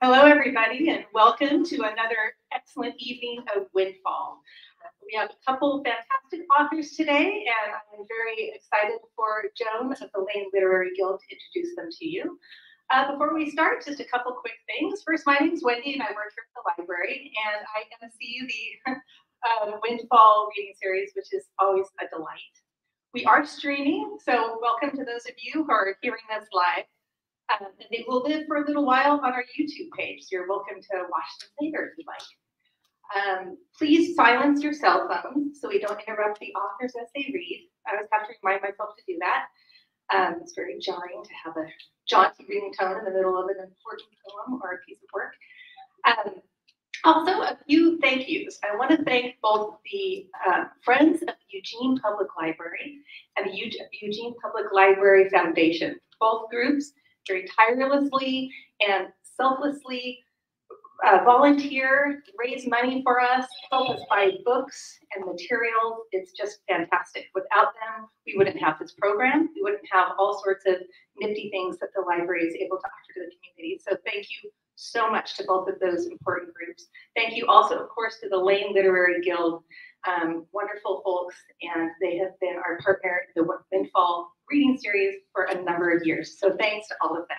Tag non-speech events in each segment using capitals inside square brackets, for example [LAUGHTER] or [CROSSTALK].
Hello, everybody, and welcome to another excellent evening of Windfall. We have a couple fantastic authors today, and I'm very excited for Joan of the Lane Literary Guild to introduce them to you. Uh, before we start, just a couple quick things. First, my name is Wendy, and I work here at the library, and I MC the um, Windfall reading series, which is always a delight. We are streaming, so welcome to those of you who are hearing this live. Um, and they will live for a little while on our YouTube page, so you're welcome to watch them later if you like. Um, please silence your cell phones so we don't interrupt the authors as they read. I always have to remind myself to do that. Um, it's very jarring to have a jaunty reading tone in the middle of an important poem or a piece of work. Also, a few thank yous. I want to thank both the uh, Friends of Eugene Public Library and the Eugene Public Library Foundation. Both groups very tirelessly and selflessly uh, volunteer, raise money for us, help us buy books and materials. It's just fantastic. Without them, we wouldn't have this program. We wouldn't have all sorts of nifty things that the library is able to offer to the community. So thank you so much to both of those important groups. Thank you also, of course, to the Lane Literary Guild, um, wonderful folks, and they have been our partner in the Windfall reading series for a number of years. So thanks to all of them.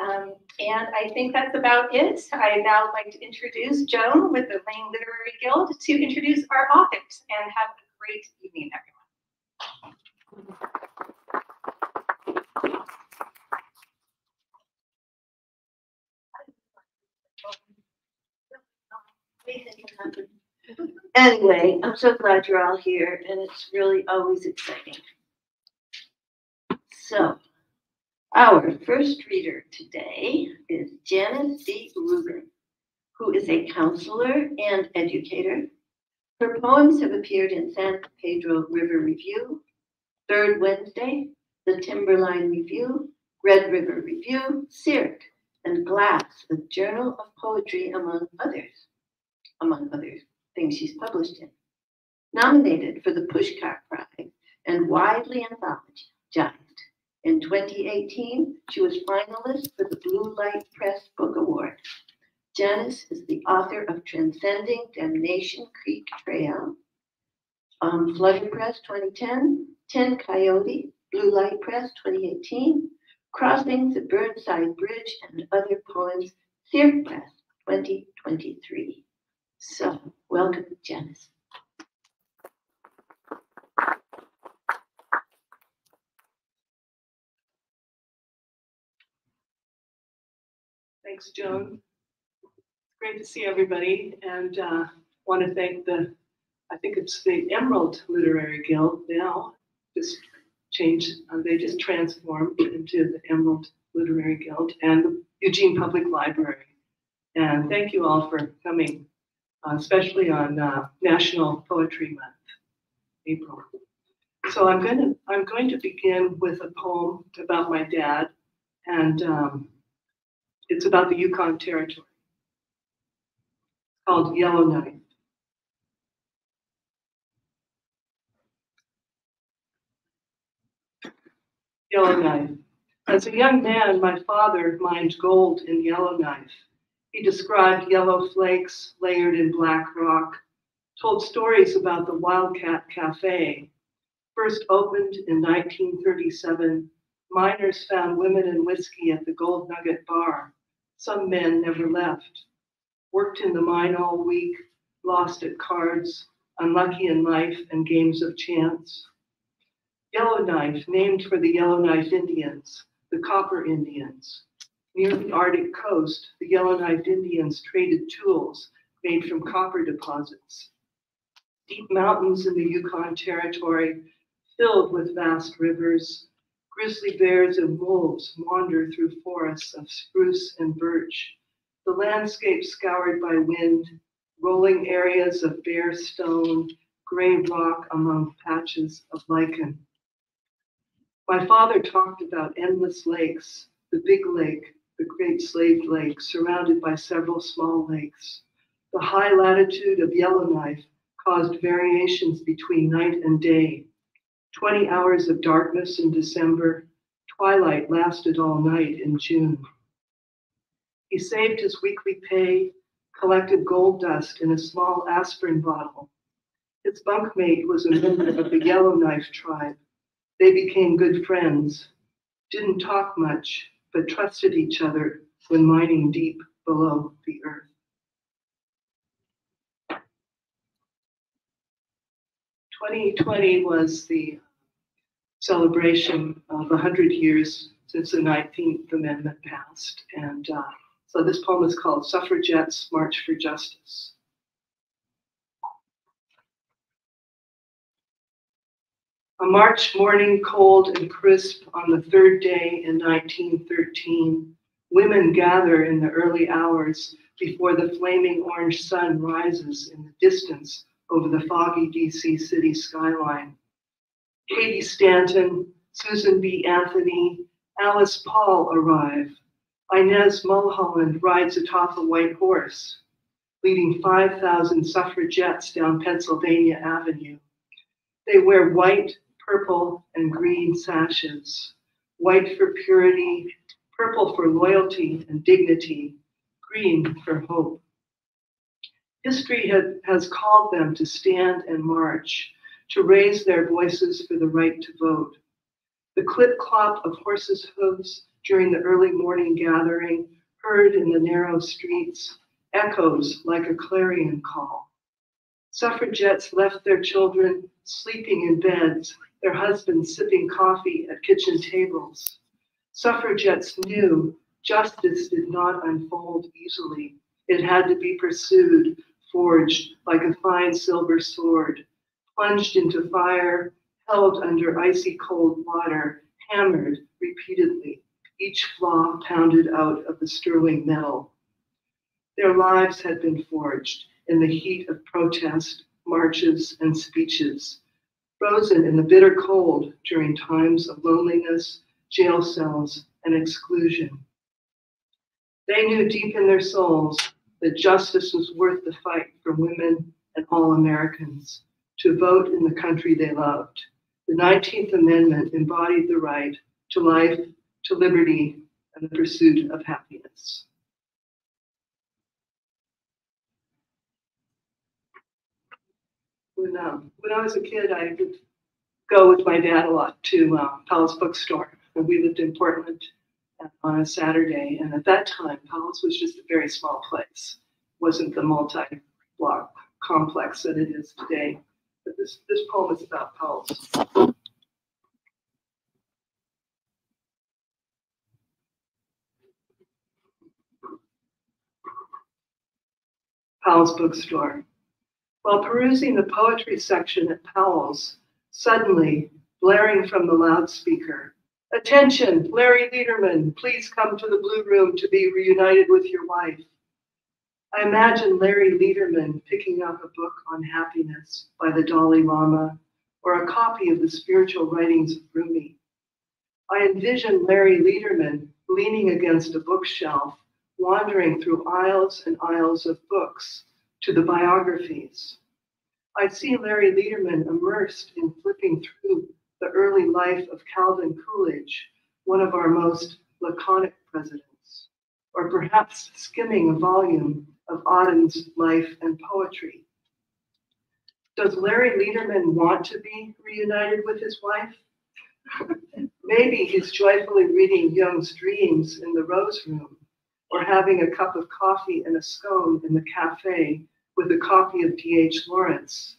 Um, and I think that's about it. I now like to introduce Joan with the Lane Literary Guild to introduce our authors and have a great evening, everyone. Anyway, I'm so glad you're all here, and it's really always exciting. So, our first reader today is Janice D. Rubin, who is a counselor and educator. Her poems have appeared in San Pedro River Review, Third Wednesday, the Timberline Review, Red River Review, Cirque, and Glass, a journal of poetry, among others, among other things she's published in. Nominated for the Pushcart Prize and widely anthologized in 2018, she was finalist for the Blue Light Press Book Award. Janice is the author of Transcending Damnation Creek Trail, um, Flutter Press 2010, Tin Coyote, Blue Light Press 2018, Crossing the Burnside Bridge and Other Poems, Cirque Press 2023. So, welcome, Janice. Thanks, Joan. Great to see everybody and uh, want to thank the, I think it's the Emerald Literary Guild now, just changed, uh, they just transformed into the Emerald Literary Guild and the Eugene Public Library. And thank you all for coming, uh, especially on uh, National Poetry Month, April. So I'm going to I'm going to begin with a poem about my dad, and um, it's about the Yukon Territory. It's called Yellowknife. Yellowknife. As a young man, my father mined gold in Yellowknife. He described yellow flakes layered in black rock, told stories about the Wildcat Cafe. First opened in 1937, miners found women and whiskey at the Gold Nugget Bar. Some men never left. Worked in the mine all week, lost at cards, unlucky in life and games of chance. Yellowknife, named for the Yellowknife Indians, the Copper Indians. Near the Arctic coast, the Yellowknife Indians traded tools made from copper deposits. Deep mountains in the Yukon Territory, filled with vast rivers, Grizzly bears and wolves wander through forests of spruce and birch. The landscape scoured by wind, rolling areas of bare stone, gray rock among patches of lichen. My father talked about endless lakes, the big lake, the Great Slave Lake, surrounded by several small lakes. The high latitude of Yellowknife caused variations between night and day. 20 hours of darkness in December, twilight lasted all night in June. He saved his weekly pay, collected gold dust in a small aspirin bottle. His bunkmate was a member of the Yellowknife tribe. They became good friends, didn't talk much, but trusted each other when mining deep below the earth. 2020 was the celebration of 100 years since the 19th Amendment passed. And uh, so this poem is called Suffragettes March for Justice. A March morning, cold and crisp on the third day in 1913, women gather in the early hours before the flaming orange sun rises in the distance over the foggy DC city skyline. Cady Stanton, Susan B. Anthony, Alice Paul arrive. Inez Milholland rides atop a white horse, leading 5,000 suffragettes down Pennsylvania Avenue. They wear white, purple, and green sashes. White for purity, purple for loyalty and dignity, green for hope. History has called them to stand and march, to raise their voices for the right to vote. The clip clop of horses' hooves during the early morning gathering, heard in the narrow streets, echoes like a clarion call. Suffragettes left their children sleeping in beds, their husbands sipping coffee at kitchen tables. Suffragettes knew justice did not unfold easily. It had to be pursued forged like a fine silver sword, plunged into fire, held under icy cold water, hammered repeatedly, each flaw pounded out of the sterling metal. Their lives had been forged in the heat of protest, marches, and speeches, frozen in the bitter cold during times of loneliness, jail cells, and exclusion. They knew deep in their souls that justice was worth the fight for women and all Americans to vote in the country they loved. The 19th Amendment embodied the right to life, to liberty, and the pursuit of happiness. When, um, when I was a kid, I would go with my dad a lot to uh, Powell's bookstore. And we lived in Portland on a Saturday. And at that time, Powell's was just a very small place, wasn't the multi-block complex that it is today. But this, this poem is about Powell's. Powell's bookstore. While perusing the poetry section at Powell's, suddenly, blaring from the loudspeaker, Attention, Larry Lederman, please come to the Blue Room to be reunited with your wife. I imagine Larry Lederman picking up a book on happiness by the Dalai Lama or a copy of the spiritual writings of Rumi. I envision Larry Lederman leaning against a bookshelf, wandering through aisles and aisles of books to the biographies. I see Larry Lederman immersed in flipping through the early life of Calvin Coolidge, one of our most laconic presidents, or perhaps skimming a volume of Auden's life and poetry. Does Larry Lederman want to be reunited with his wife? [LAUGHS] Maybe he's joyfully reading Jung's dreams in the Rose Room, or having a cup of coffee and a scone in the cafe with a copy of D.H. Lawrence.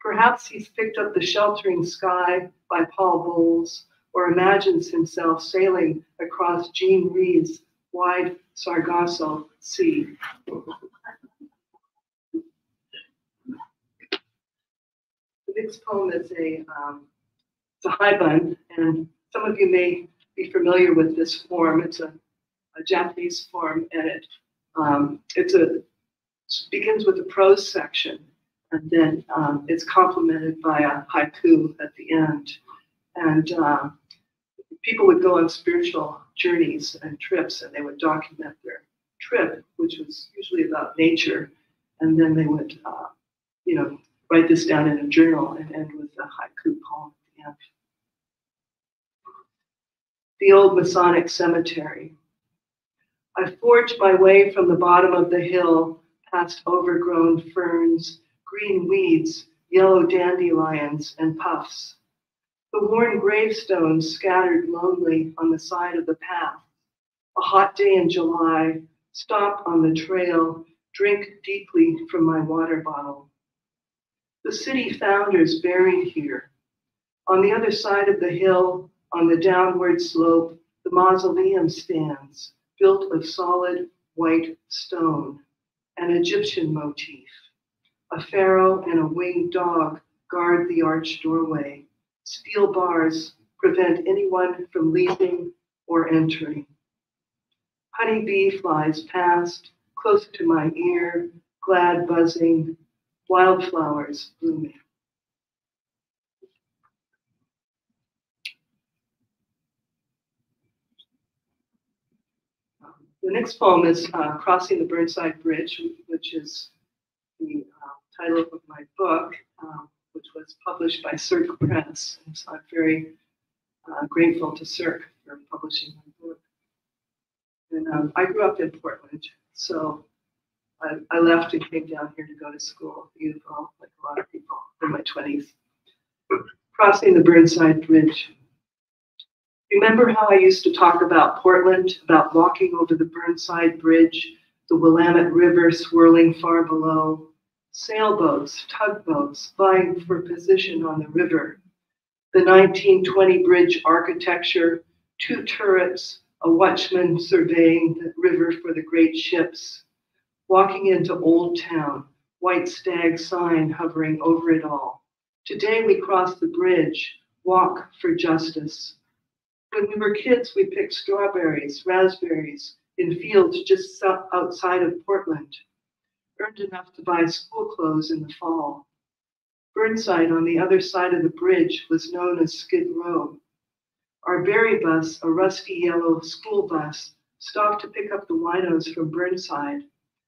Perhaps he's picked up The Sheltering Sky by Paul Bowles, or imagines himself sailing across Jean Rhys's wide Sargasso Sea. The next poem is a, um, it's a haibun, and some of you may be familiar with this form. It's a, a Japanese form, and it um, it's a begins with a prose section, and then um, it's complemented by a haiku at the end. And uh, people would go on spiritual journeys and trips, and they would document their trip, which was usually about nature, and then they would, uh, you know, write this down in a journal and end with a haiku poem at the end. The old Masonic cemetery. I forged my way from the bottom of the hill past overgrown ferns, green weeds, yellow dandelions, and puffs. The worn gravestones scattered lonely on the side of the path. A hot day in July, stop on the trail, drink deeply from my water bottle. The city founders buried here. On the other side of the hill, on the downward slope, the mausoleum stands, built of solid white stone, an Egyptian motif. A pharaoh and a winged dog guard the arched doorway. Steel bars prevent anyone from leaving or entering. Honey bee flies past, close to my ear, glad buzzing, wildflowers blooming. The next poem is uh, Crossing the Burnside Bridge, which is the uh, title of my book, um, which was published by Cirque Press. And so I'm very uh, grateful to Cirque for publishing my book. And um, I grew up in Portland, so I, I left and came down here to go to school, beautiful, like a lot of people in my 20s. Crossing the Burnside Bridge. Remember how I used to talk about Portland, about walking over the Burnside Bridge, the Willamette River swirling far below, sailboats, tugboats vying for position on the river, the 1920 bridge architecture, two turrets, a watchman surveying the river for the great ships, walking into Old Town, white stag sign hovering over it all. Today we cross the bridge, walk for justice. When we were kids, we picked strawberries, raspberries in fields just outside of Portland, earned enough to buy school clothes in the fall. Burnside on the other side of the bridge was known as Skid Row. Our berry bus, a rusty yellow school bus, stopped to pick up the winos from Burnside.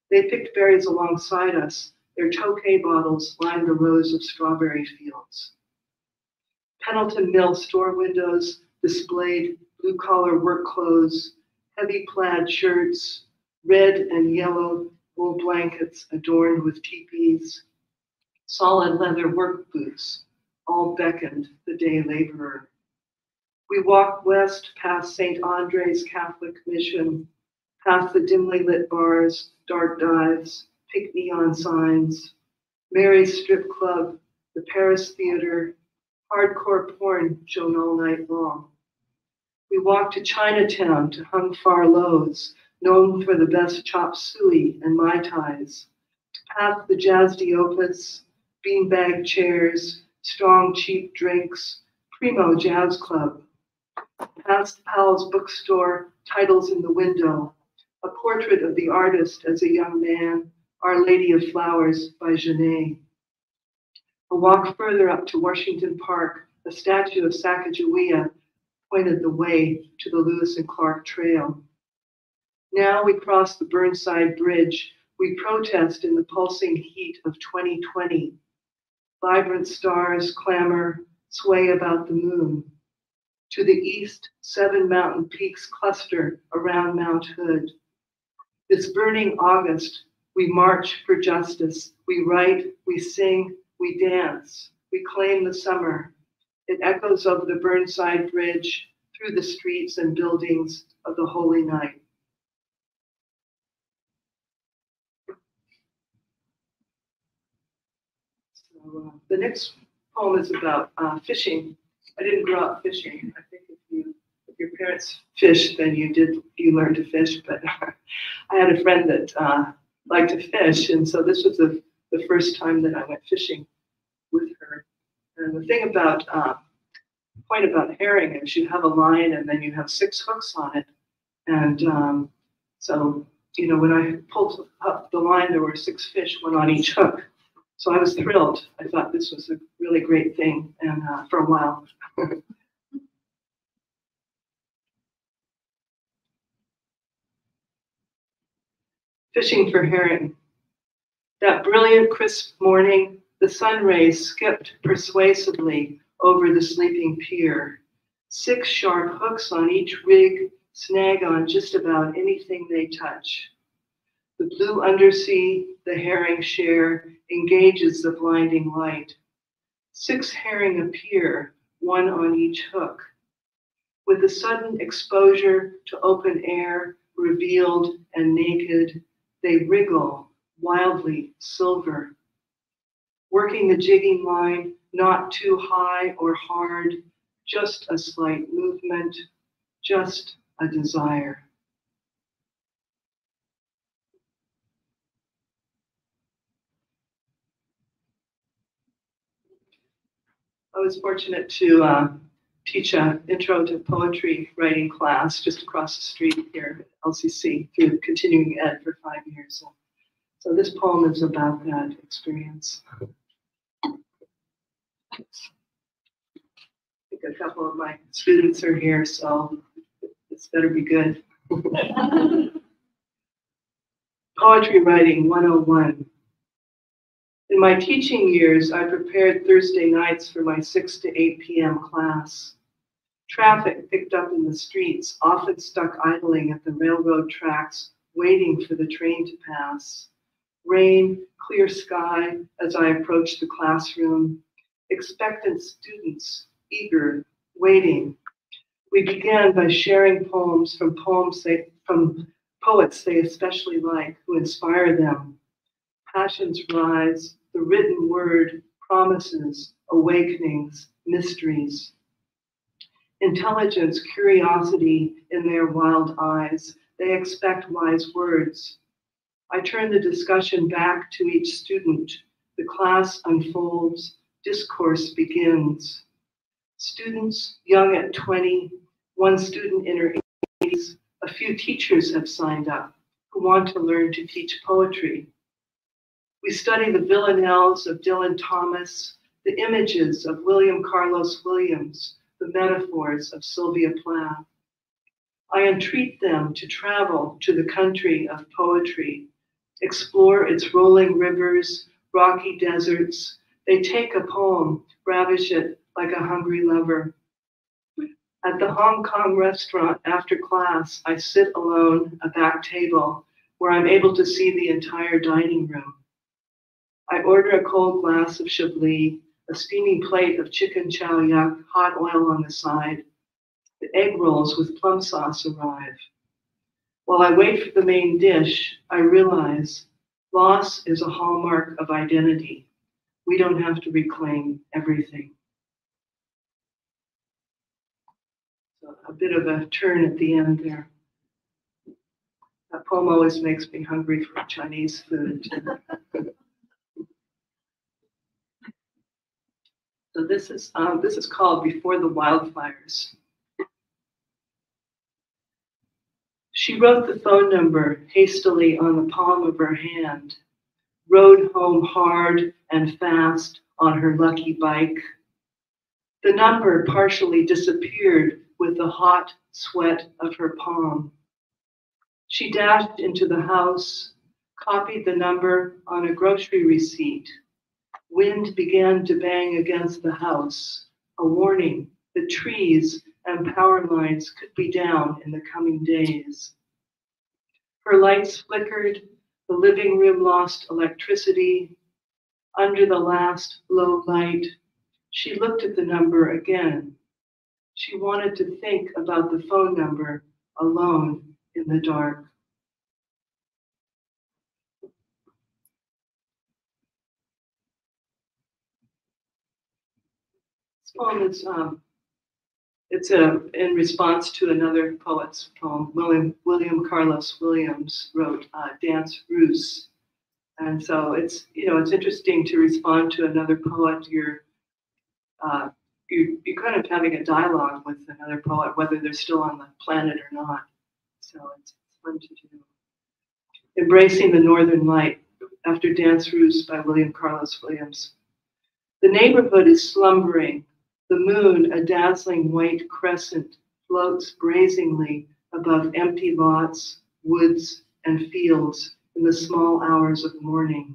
They picked berries alongside us. Their Tokay bottles lined the rows of strawberry fields. Pendleton Mill store windows displayed blue collar work clothes, heavy plaid shirts, red and yellow wool blankets adorned with teepees, solid leather work boots, all beckoned the day laborer. We walked west past St. Andre's Catholic Mission, past the dimly lit bars, dark dives, pink neon signs, Mary's Strip Club, the Paris Theater, hardcore porn shown all night long. We walked to Chinatown to Hung Far Lows, known for the best chop suey and Mai Tais, past the Jazz Opus, beanbag chairs, strong cheap drinks, Primo Jazz Club, past Powell's bookstore, titles in the window, a portrait of the artist as a young man, Our Lady of Flowers by Genet. A walk further up to Washington Park, a statue of Sacagawea pointed the way to the Lewis and Clark Trail. Now we cross the Burnside Bridge. We protest in the pulsing heat of 2020. Vibrant stars clamor, sway about the moon. To the east, seven mountain peaks cluster around Mount Hood. This burning August, we march for justice. We write, we sing, we dance. We claim the summer. It echoes over the Burnside Bridge through the streets and buildings of the Holy Night. So, uh, the next poem is about uh, fishing. I didn't grow up fishing. I think if you if your parents fished, then you did you learned to fish. But [LAUGHS] I had a friend that uh, liked to fish, and so this was the the first time that I went fishing with her. And the thing about uh, point about herring is you have a line and then you have six hooks on it. And um, so, you know, when I pulled up the line, there were six fish, one on each hook. So I was thrilled. I thought this was a really great thing, and uh, for a while. [LAUGHS] Fishing for herring. That brilliant, crisp morning, The sun rays skipped persuasively over the sleeping pier. Six sharp hooks on each rig snag on just about anything they touch. The blue undersea, the herring share, engages the blinding light. Six herring appear, one on each hook. With a sudden exposure to open air, revealed and naked, they wriggle, wildly silver. Working the jigging line, not too high or hard, just a slight movement, just a desire. I was fortunate to uh, teach an intro to poetry writing class just across the street here at LCC through continuing ed for five years. So, so this poem is about that experience. I think a couple of my students are here, so this better be good. [LAUGHS] Poetry Writing 101. In my teaching years, I prepared Thursday nights for my 6 to 8 p.m. class. Traffic picked up in the streets, often stuck idling at the railroad tracks, waiting for the train to pass. Rain, clear sky as I approached the classroom, expectant students, eager, waiting. We began by sharing poems from poems they, from poets they especially like, who inspire them. Passions rise, the written word, promises, awakenings, mysteries. Intelligence, curiosity in their wild eyes, they expect wise words. I turn the discussion back to each student. The class unfolds, discourse begins. Students young at 20, one student in her 80s, a few teachers have signed up who want to learn to teach poetry. We study the villanelles of Dylan Thomas, the images of William Carlos Williams, the metaphors of Sylvia Plath. I entreat them to travel to the country of poetry, explore its rolling rivers, rocky deserts. They take a poem, ravish it like a hungry lover. At the Hong Kong restaurant after class, I sit alone, a back table, where I'm able to see the entire dining room. I order a cold glass of Chablis, a steaming plate of chicken chow yuck, hot oil on the side. The egg rolls with plum sauce arrive. While I wait for the main dish, I realize loss is a hallmark of identity. We don't have to reclaim everything. So a bit of a turn at the end there. That poem always makes me hungry for Chinese food. [LAUGHS] So this is, um, this is called Before the Wildfires. She wrote the phone number hastily on the palm of her hand, rode home hard and fast on her lucky bike. The number partially disappeared with the hot sweat of her palm. She dashed into the house, copied the number on a grocery receipt, Wind began to bang against the house, a warning that trees and power lines could be down in the coming days. Her lights flickered, the living room lost electricity. Under the last low light, she looked at the number again. She wanted to think about the phone number alone in the dark. poem is um, it's a in response to another poet's poem. William William Carlos Williams wrote uh, "Danse Russe," and so it's you know it's interesting to respond to another poet. You're uh, you you're kind of having a dialogue with another poet, whether they're still on the planet or not. So it's fun to do. Embracing the Northern Light after Danse Russe by William Carlos Williams. The neighborhood is slumbering the moon, a dazzling white crescent, floats brazenly above empty lots, woods, and fields in the small hours of morning.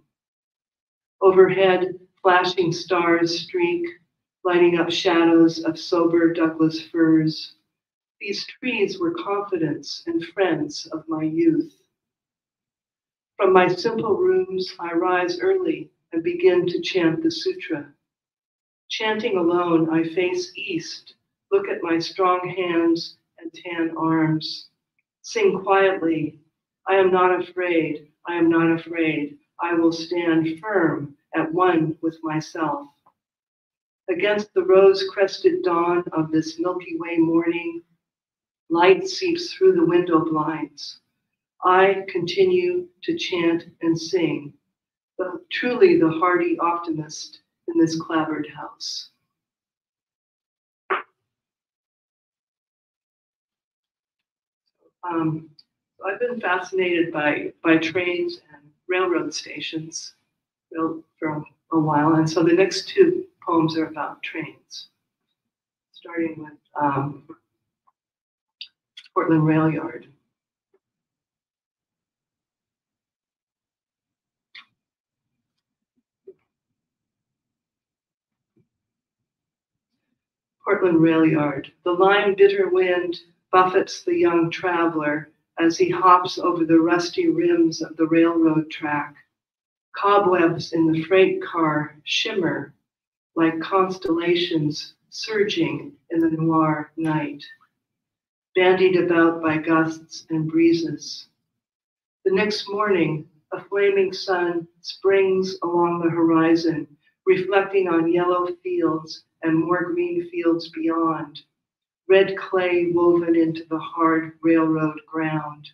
Overhead, Flashing stars streak, lighting up shadows of sober Douglas firs. These trees were confidants and friends of my youth. From my simple rooms, I rise early and begin to chant the sutra. Chanting alone, I face east, look at my strong hands and tan arms. Sing quietly, I am not afraid, I am not afraid. I will stand firm at one with myself. Against the rose crested dawn of this Milky Way morning, light seeps through the window blinds. I continue to chant and sing, the, truly the hardy optimist in this clabbered house. Um, I've been fascinated by, by trains and railroad stations for a while, and so the next two poems are about trains, starting with um, Portland Rail Yard. Portland Rail Yard. The lime bitter wind buffets the young traveler as he hops over the rusty rims of the railroad track. Cobwebs in the freight car shimmer like constellations surging in the noir night, bandied about by gusts and breezes. The next morning, a flaming sun springs along the horizon, reflecting on yellow fields and more green fields beyond, red clay woven into the hard railroad ground.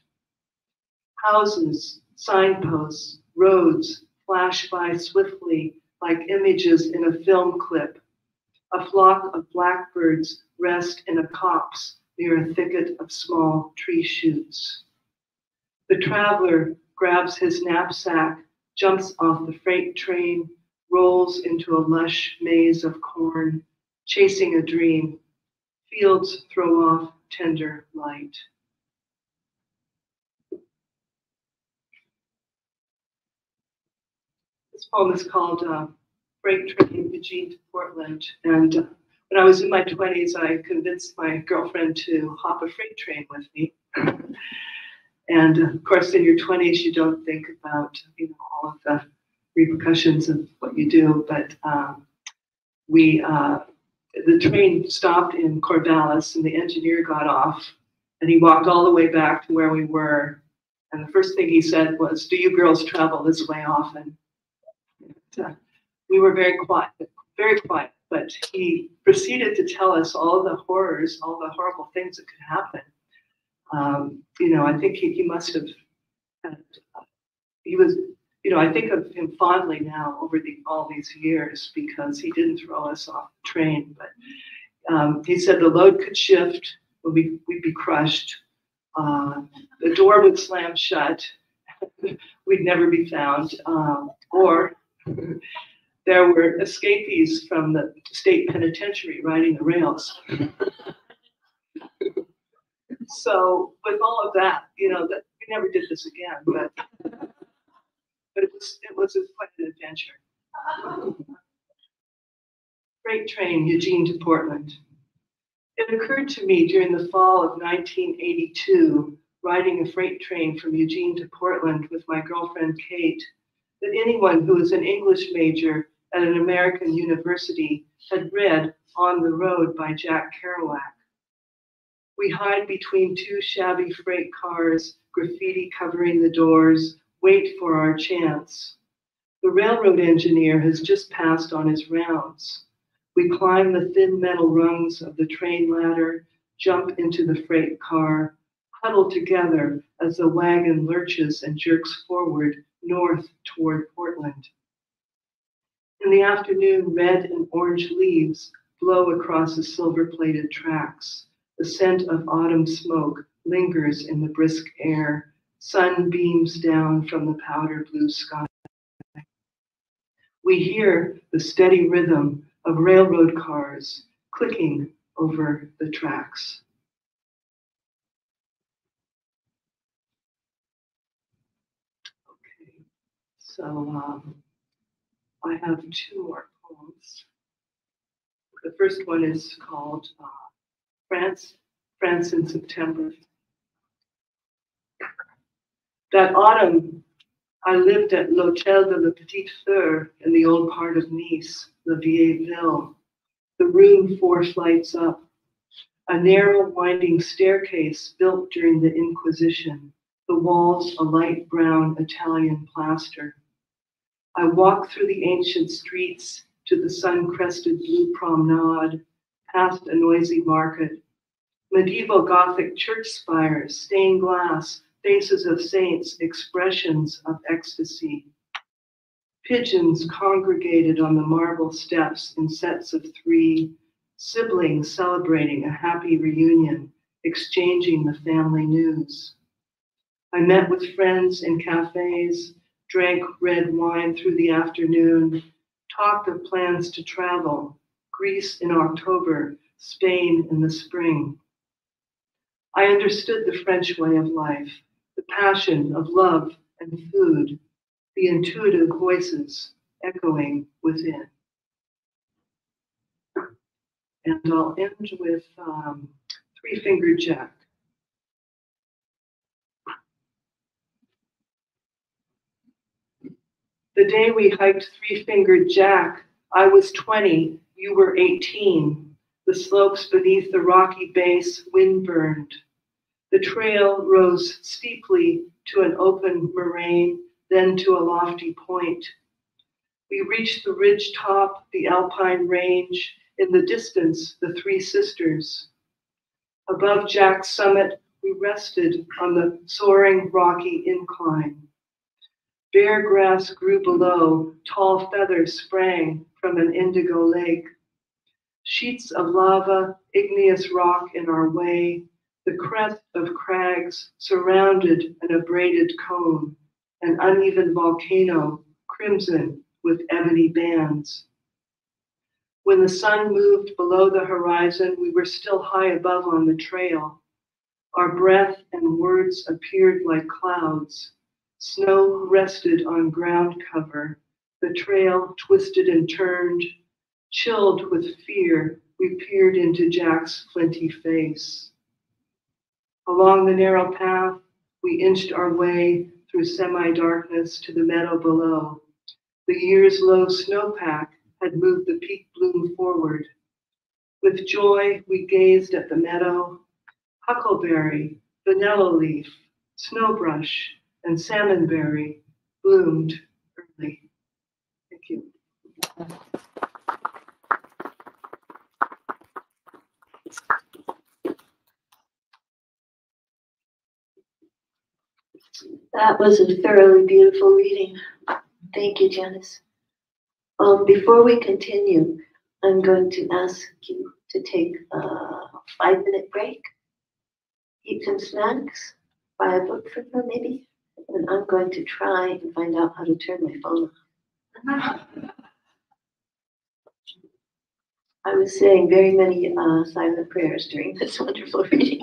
Houses, signposts, roads flash by swiftly like images in a film clip. A flock of blackbirds rest in a copse near a thicket of small tree shoots. The traveler grabs his knapsack, jumps off the freight train, rolls into a lush maze of corn, chasing a dream. Fields throw off tender light. This poem is called uh, Freight Train Eugene to Portland. And uh, when I was in my 20s, I convinced my girlfriend to hop a freight train with me. [LAUGHS] and of course, in your 20s, you don't think about you know all of the repercussions of what you do. But um, we, uh, the train stopped in Corvallis, and the engineer got off, and he walked all the way back to where we were. And the first thing he said was, "Do you girls travel this way often?" uh, we were very quiet, very quiet. But he proceeded to tell us all the horrors, all the horrible things that could happen. Um, you know, I think he, he must have. Had, uh, he was, you know, I think of him fondly now over the all these years because he didn't throw us off the train. But um, he said the load could shift, we'd, we'd be crushed. Uh, the door would slam shut. [LAUGHS] we'd never be found. Um, or there were escapees from the state penitentiary riding the rails. [LAUGHS] so with all of that, you know, that we never did this again, but but it was it was quite an adventure. Freight train, Eugene to Portland. It occurred to me during the fall of 1982, riding a freight train from Eugene to Portland with my girlfriend Kate, that anyone who is an English major at an American university had read On the Road by Jack Kerouac. We hide between two shabby freight cars, graffiti covering the doors, wait for our chance. The railroad engineer has just passed on his rounds. We climb the thin metal rungs of the train ladder, jump into the freight car, huddle together as the wagon lurches and jerks forward north toward Portland. In the afternoon, red and orange leaves blow across the silver plated tracks. The scent of autumn smoke lingers in the brisk air. Sun beams down from the powder blue sky. We hear the steady rhythm of railroad cars clicking over the tracks. Okay, so um, I have two more poems. The first one is called uh, France, France in September. That autumn, I lived at l'Hôtel de la Petite Fleur in the old part of Nice, La Vieille Ville. The room four flights up, a narrow winding staircase built during the Inquisition, the walls a light brown Italian plaster. I walk through the ancient streets to the sun-crested blue promenade, past a noisy market. Medieval Gothic church spires, stained glass, faces of saints, expressions of ecstasy. Pigeons congregated on the marble steps in sets of three, siblings celebrating a happy reunion, exchanging the family news. I met with friends in cafes, drank red wine through the afternoon, talked of plans to travel, Greece in October, Spain in the spring. I understood the French way of life, the passion of love and food, the intuitive voices echoing within. And I'll end with um, Three Fingered Jack. The day we hiked Three Fingered Jack, I was 20, you were 18. The slopes beneath the rocky base wind burned. The trail rose steeply to an open moraine, then to a lofty point. We reached the ridge top, the alpine range, in the distance, the Three Sisters. Above Jack's summit, we rested on the soaring rocky incline. Bare grass grew below, tall feathers sprang from an indigo lake. Sheets of lava, igneous rock in our way, the crest of crags surrounded an abraded cone, an uneven volcano, crimson with ebony bands. When the sun moved below the horizon, we were still high above on the trail. Our breath and words appeared like clouds. Snow rested on ground cover. The trail twisted and turned. Chilled with fear, we peered into Jack's flinty face. Along the narrow path, we inched our way through semi darkness to the meadow below. The year's low snowpack had moved the peak bloom forward. With joy, we gazed at the meadow. Huckleberry, vanilla leaf, snowbrush, and salmonberry bloomed early. Thank you. That was a thoroughly beautiful reading. Thank you, Janice. Um, before we continue, I'm going to ask you to take a five minute break, eat some snacks, buy a book for her maybe, and I'm going to try and find out how to turn my phone off. I was saying very many uh, silent prayers during this [LAUGHS] wonderful reading.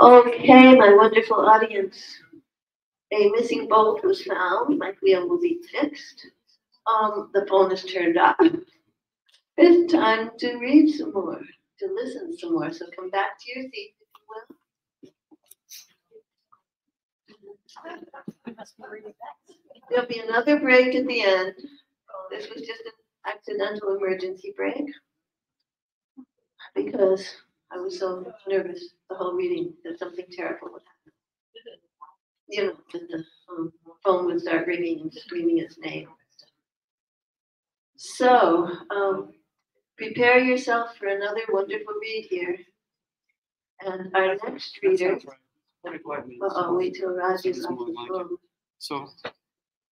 Okay, my wonderful audience. A missing bolt was found, my wheel will be fixed. Um, the phone is turned off. It's time to read some more, to listen some more, so come back to your seat if you will. There'll be another break at the end. This was just an accidental emergency break. Because I was so nervous the whole reading that something terrible would happen. You know, that the um, phone would start ringing and screaming its name. So, um, prepare yourself for another wonderful read here. And our next reader, uh-oh, wait till Roger's off the phone. So,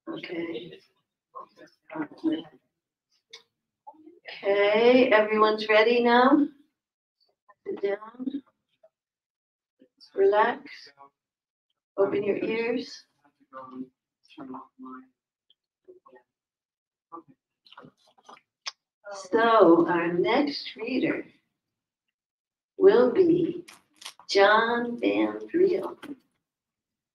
Okay. Okay, everyone's ready now? Sit down. Relax, open your ears. So our next reader will be John Van Dreal.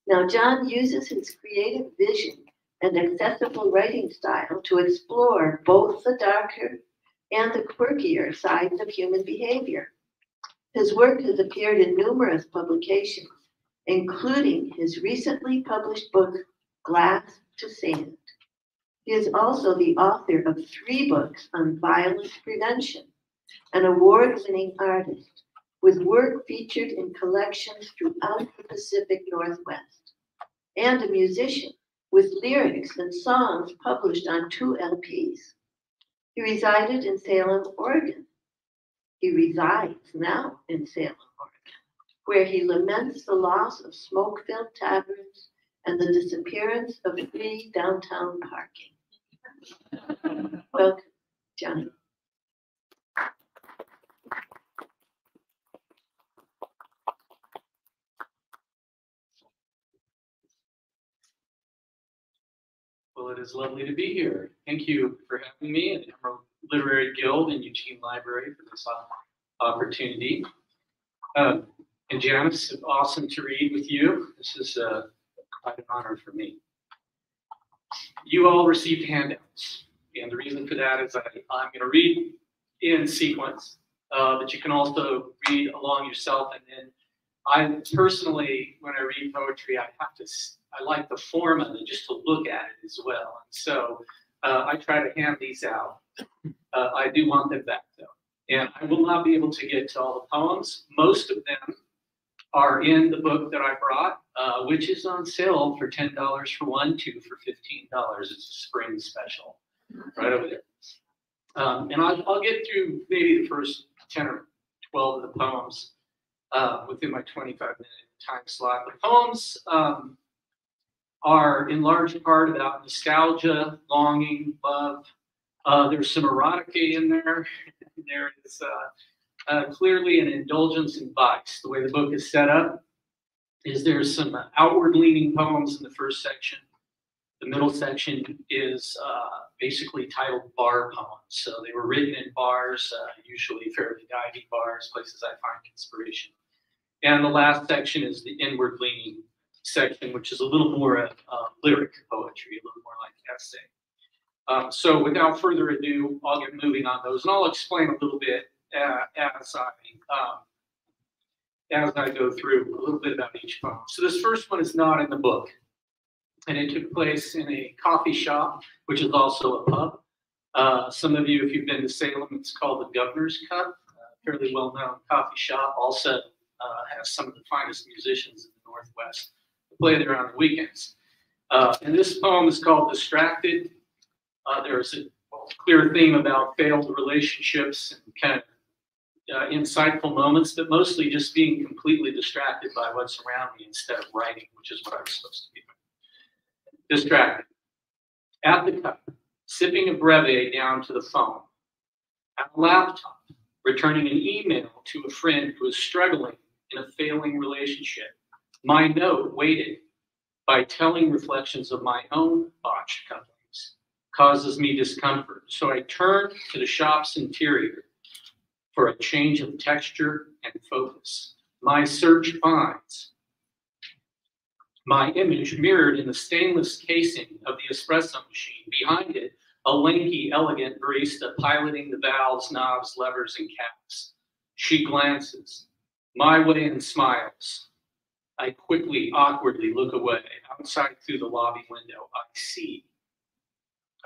Now, John uses his creative vision and accessible writing style to explore both the darker and the quirkier sides of human behavior. His work has appeared in numerous publications, including his recently published book, Glass to Sand. He is also the author of three books on violence prevention, an award-winning artist with work featured in collections throughout the Pacific Northwest, and a musician with lyrics and songs published on two LPs. He resided in Salem, Oregon. He resides now in Salem, Oregon, where he laments the loss of smoke-filled taverns and the disappearance of free downtown parking. Welcome, Johnny. Well, it is lovely to be here. Thank you for having me at the Emerald Literary Guild and Eugene Library for this opportunity. Um, And Janice, it's awesome to read with you. This is uh, quite an honor for me. You all received handouts, and the reason for that is I, I'm going to read in sequence, uh, but you can also read along yourself. And then I personally, when I read poetry, I have to, I like the form of it just to look at it as well. And so uh, I try to hand these out. Uh, I do want them back though. And I will not be able to get to all the poems. Most of them are in the book that I brought, uh, which is on sale for ten dollars for one, two for fifteen dollars. It's a spring special, right over there. Um, and I'll, I'll get through maybe the first ten or twelve of the poems uh, within my twenty-five minute time slot. The poems um, are in large part about nostalgia, longing, love. Uh, there's some erotica in there. [LAUGHS] there is uh, clearly an indulgence in vice. The way the book is set up is there's some outward leaning poems in the first section. The middle section is uh, basically titled bar poems. So they were written in bars, uh, usually fairly divey bars, places I find inspiration. And the last section is the inward leaning section, which is a little more uh, lyric poetry, a little more like essay. Um, so without further ado, I'll get moving on those, and I'll explain a little bit as I um, as I go through a little bit about each poem. So this first one is not in the book, and it took place in a coffee shop, which is also a pub. Uh, some of you, if you've been to Salem, it's called the Governor's Cup, fairly well-known coffee shop. Also uh, has some of the finest musicians in the Northwest who play there on the weekends. Uh, and this poem is called Distracted. Uh, there's a clear theme about failed relationships and kind of uh, insightful moments, but mostly just being completely distracted by what's around me instead of writing, which is what I was supposed to be doing. Distracted. At the cup, sipping a breve down to the phone. At a laptop, returning an email to a friend who is struggling in a failing relationship. My note waited by telling reflections of my own botched couplings causes me discomfort. So I turn to the shop's interior for a change of texture and focus. My search finds my image mirrored in the stainless casing of the espresso machine. Behind it, a lanky, elegant barista piloting the valves, knobs, levers, and caps. She glances my way and smiles. I quickly, awkwardly look away. Outside through the lobby window, I see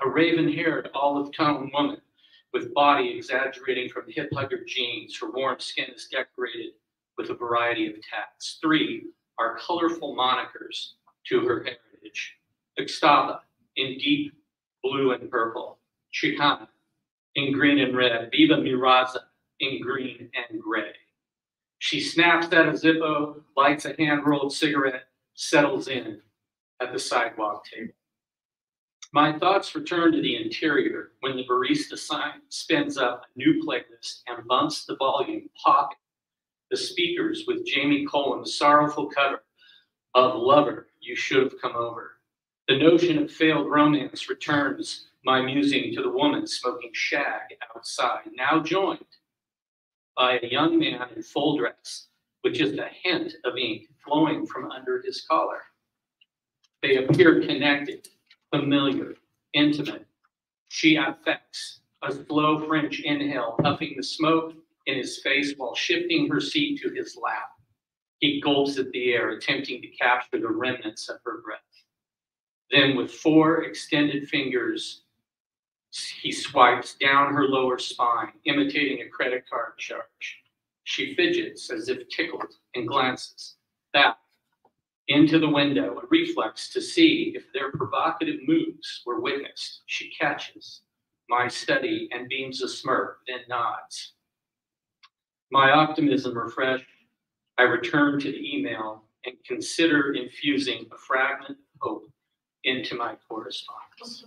a raven haired, olive toned woman with body exaggerating from hip hugger jeans. Her warm skin is decorated with a variety of tats. Three are colorful monikers to her heritage. Ixtapa in deep blue and purple. Chicana in green and red. Viva Miraza in green and gray. She snaps at a Zippo, lights a hand rolled cigarette, settles in at the sidewalk table. My thoughts return to the interior when the barista sign spins up a new playlist and bumps the volume, popping the speakers with Jamie Cullum's sorrowful cover of Lover, You Should Have Come Over. The notion of failed romance returns my musing to the woman smoking shag outside, now joined by a young man in full dress with just a hint of ink flowing from under his collar. They appear connected, familiar, intimate. She affects a slow French inhale, puffing the smoke in his face while shifting her seat to his lap. He gulps at the air, attempting to capture the remnants of her breath. Then, with four extended fingers, he swipes down her lower spine, imitating a credit card charge. She fidgets as if tickled and glances back into the window, a reflex to see if their provocative moves were witnessed. She catches my study and beams a smirk, then nods. My optimism refreshed, I return to the email and consider infusing a fragment of hope into my correspondence.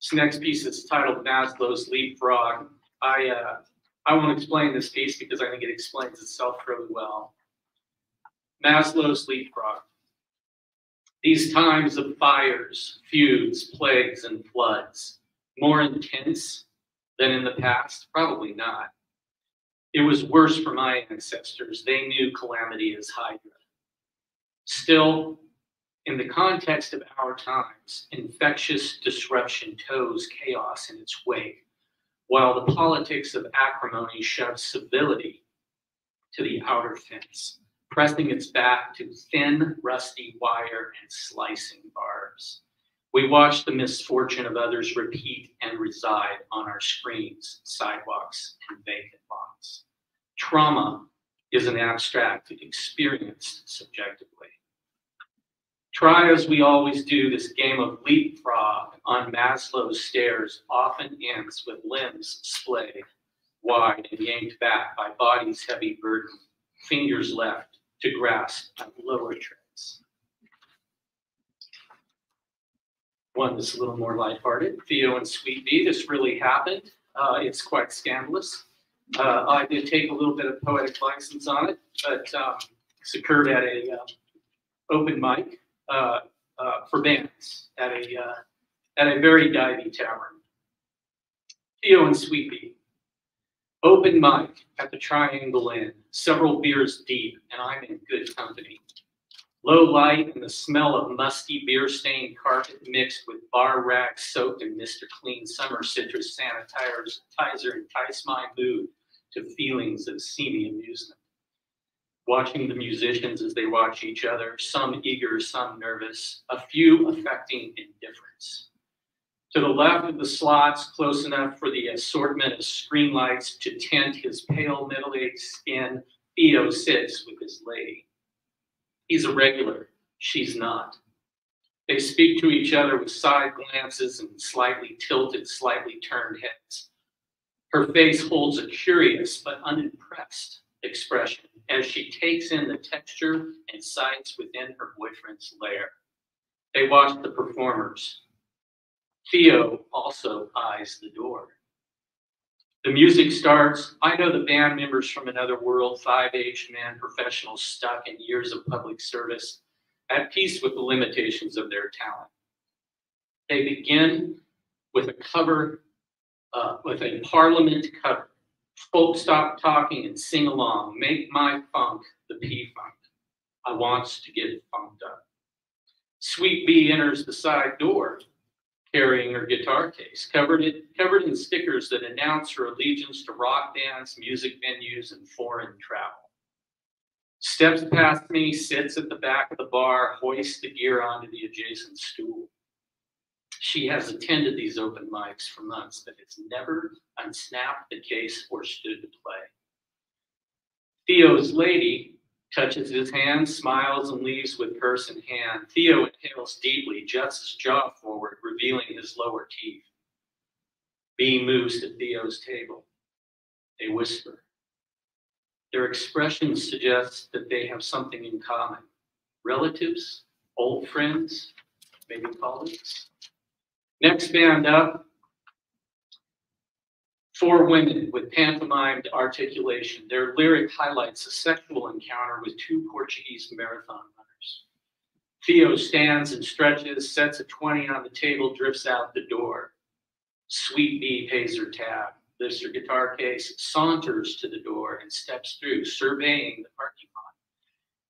This next piece is titled Maslow's Leapfrog. I, uh, I won't explain this piece because I think it explains itself really well. Maslow's Leapfrog. These times of fires, feuds, plagues, and floods, more intense than in the past? Probably not. It was worse for my ancestors. They knew calamity as Hydra. Still, in the context of our times, infectious disruption tows chaos in its wake, while the politics of acrimony shoves civility to the outer fence, pressing its back to thin, rusty wire and slicing barbs. We watch the misfortune of others repeat and reside on our screens, sidewalks, and vacant lots. Trauma is an abstract experienced subjectively. Try as we always do, this game of leapfrog on Maslow's stairs often ends with limbs splayed wide and yanked back by body's heavy burden, fingers left to grasp at lower treads. One that's a little more lighthearted, Theo and Sweet Bee. This really happened. Uh, it's quite scandalous. Uh, I did take a little bit of poetic license on it, but um, this occurred at a uh, open mic uh, uh, for bands at a uh, at a very divey tavern. Theo and Sweet Bee. Open mic at the Triangle Inn, several beers deep, and I'm in good company. Low light and the smell of musty beer-stained carpet mixed with bar rags soaked in Mr. Clean Summer Citrus Sanitizer entice my mood to feelings of seamy amusement. Watching the musicians as they watch each other, some eager, some nervous, a few affecting indifference. To the left of the slots, close enough for the assortment of screen lights to tint his pale middle-aged skin, Theo sits with his lady. He's a regular, she's not. They speak to each other with side glances and slightly tilted, slightly turned heads. Her face holds a curious but unimpressed expression as she takes in the texture and sights within her boyfriend's lair. They watch the performers. Theo also eyes the door. The music starts. I know the band members from another world, five aged men, professionals stuck in years of public service, at peace with the limitations of their talent. They begin with a cover, uh, with a parliament cover. Folks stop talking and sing along. Make my funk the P funk. I wants to get funked up. Sweet Bee enters the side door carrying her guitar case, covered in, covered in stickers that announce her allegiance to rock bands, music venues, and foreign travel. Steps past me, sits at the back of the bar, hoists the gear onto the adjacent stool. She has attended these open mics for months, but has never unsnapped the case or stood to play. Theo's lady touches his hand, smiles, and leaves with purse in hand. Theo inhales deeply, juts his jaw forward, revealing his lower teeth. Bee moves to Theo's table. They whisper. Their expressions suggest that they have something in common. Relatives, old friends, maybe colleagues. Next band up, Four women with pantomimed articulation. Their lyric highlights a sexual encounter with two Portuguese marathon runners. Theo stands and stretches, sets a 20 on the table, drifts out the door. Sweet Bee pays her tab, lifts her guitar case, saunters to the door, and steps through, surveying the parking.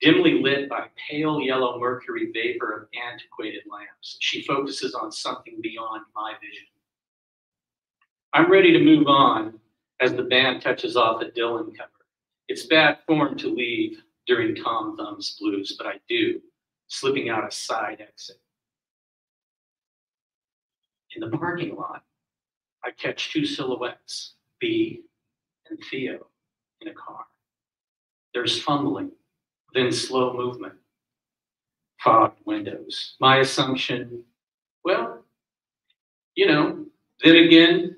Dimly lit by pale yellow mercury vapor of antiquated lamps, she focuses on something beyond my vision. I'm ready to move on as the band touches off a Dylan cover. It's bad form to leave during Tom Thumb's blues, but I do, slipping out a side exit. In the parking lot, I catch two silhouettes, Bee and Theo, in a car. There's fumbling, then slow movement. Fogged windows. My assumption, well, you know, then again,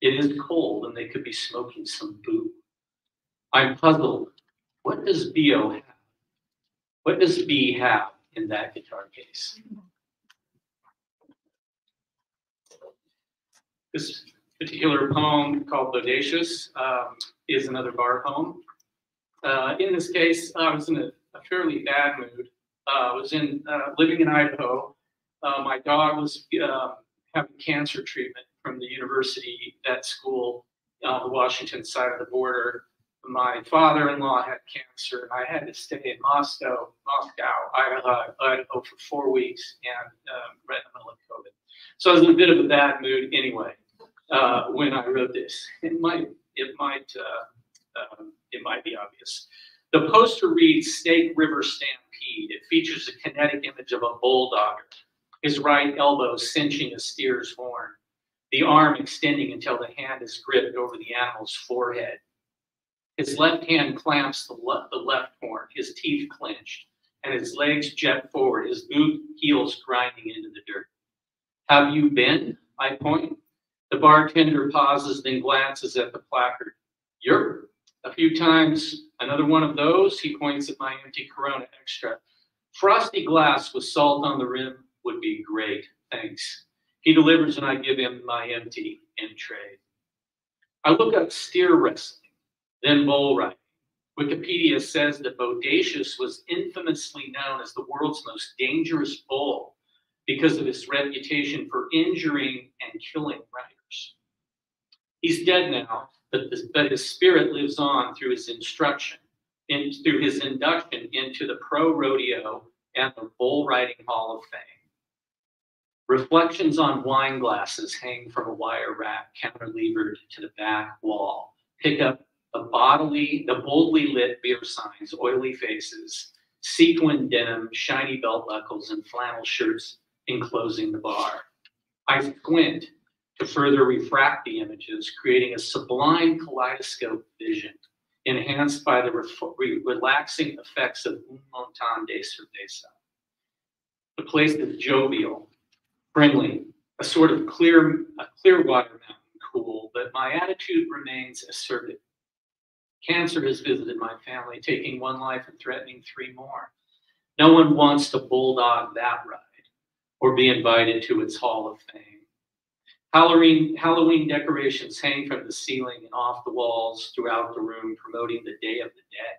it is cold and they could be smoking some boo. I'm puzzled. What does BO have? What does Bee have in that guitar case? This particular poem called Bodacious um, is another bar poem. Uh, in this case, I was in a, a fairly bad mood. Uh, I was in uh, living in Idaho. Uh, my dog was having cancer treatment from the university vet school on the Washington side of the border. My father-in-law had cancer, and I had to stay in Moscow, Moscow, Idaho, Idaho for four weeks, and um, right in the middle of COVID. So I was in a bit of a bad mood anyway uh, when I wrote this. It might, it might, uh, um, it might be obvious. The poster reads Snake River Stampede. It features a kinetic image of a bulldog, his right elbow cinching a steer's horn, the arm extending until the hand is gripped over the animal's forehead. His left hand clamps the, le the left horn, his teeth clenched, and his legs jet forward, his boot heels grinding into the dirt. Have you been? I point. The bartender pauses, then glances at the placard. You're a few times another one of those. He points at my empty Corona Extra. Frosty glass with salt on the rim would be great. Thanks. He delivers and I give him my empty in trade. I look up steer wrestling, then bull riding. Wikipedia says that Bodacious was infamously known as the world's most dangerous bull because of his reputation for injuring and killing riders. He's dead now, but, this, but his spirit lives on through his instruction, and through his induction into the pro rodeo and the bull riding hall of fame. Reflections on wine glasses hang from a wire rack cantilevered to the back wall. Pick up the bodily, the boldly lit beer signs, oily faces, sequin denim, shiny belt buckles, and flannel shirts enclosing the bar. I squint to further refract the images, creating a sublime kaleidoscope vision, enhanced by the re relaxing effects of un montan de cerveza. The place is jovial, friendly, a sort of clear, a clear water mountain cool, but my attitude remains assertive. Cancer has visited my family, taking one life and threatening three more. No one wants to bulldog that ride or be invited to its Hall of Fame. Halloween, Halloween decorations hang from the ceiling and off the walls throughout the room, promoting the Day of the Dead.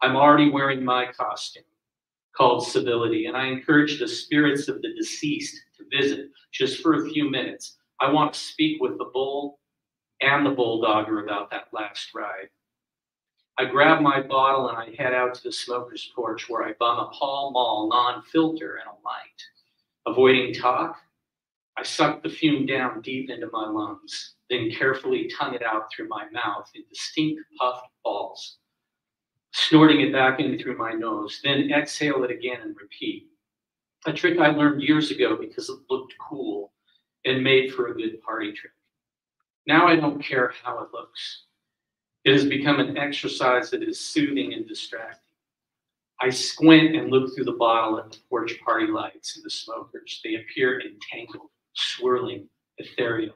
I'm already wearing my costume called Civility, and I encourage the spirits of the deceased to visit just for a few minutes. I want to speak with the bull and the bulldogger about that last ride. I grab my bottle and I head out to the smoker's porch where I bum a Pall Mall non-filter and a light. Avoiding talk, I suck the fume down deep into my lungs, then carefully tongue it out through my mouth in distinct puffed balls, snorting it back in through my nose, then exhale it again and repeat. A trick I learned years ago because it looked cool and made for a good party trick. Now I don't care how it looks. It has become an exercise that is soothing and distracting. I squint and look through the bottle at the porch party lights and the smokers. They appear entangled, swirling, ethereal.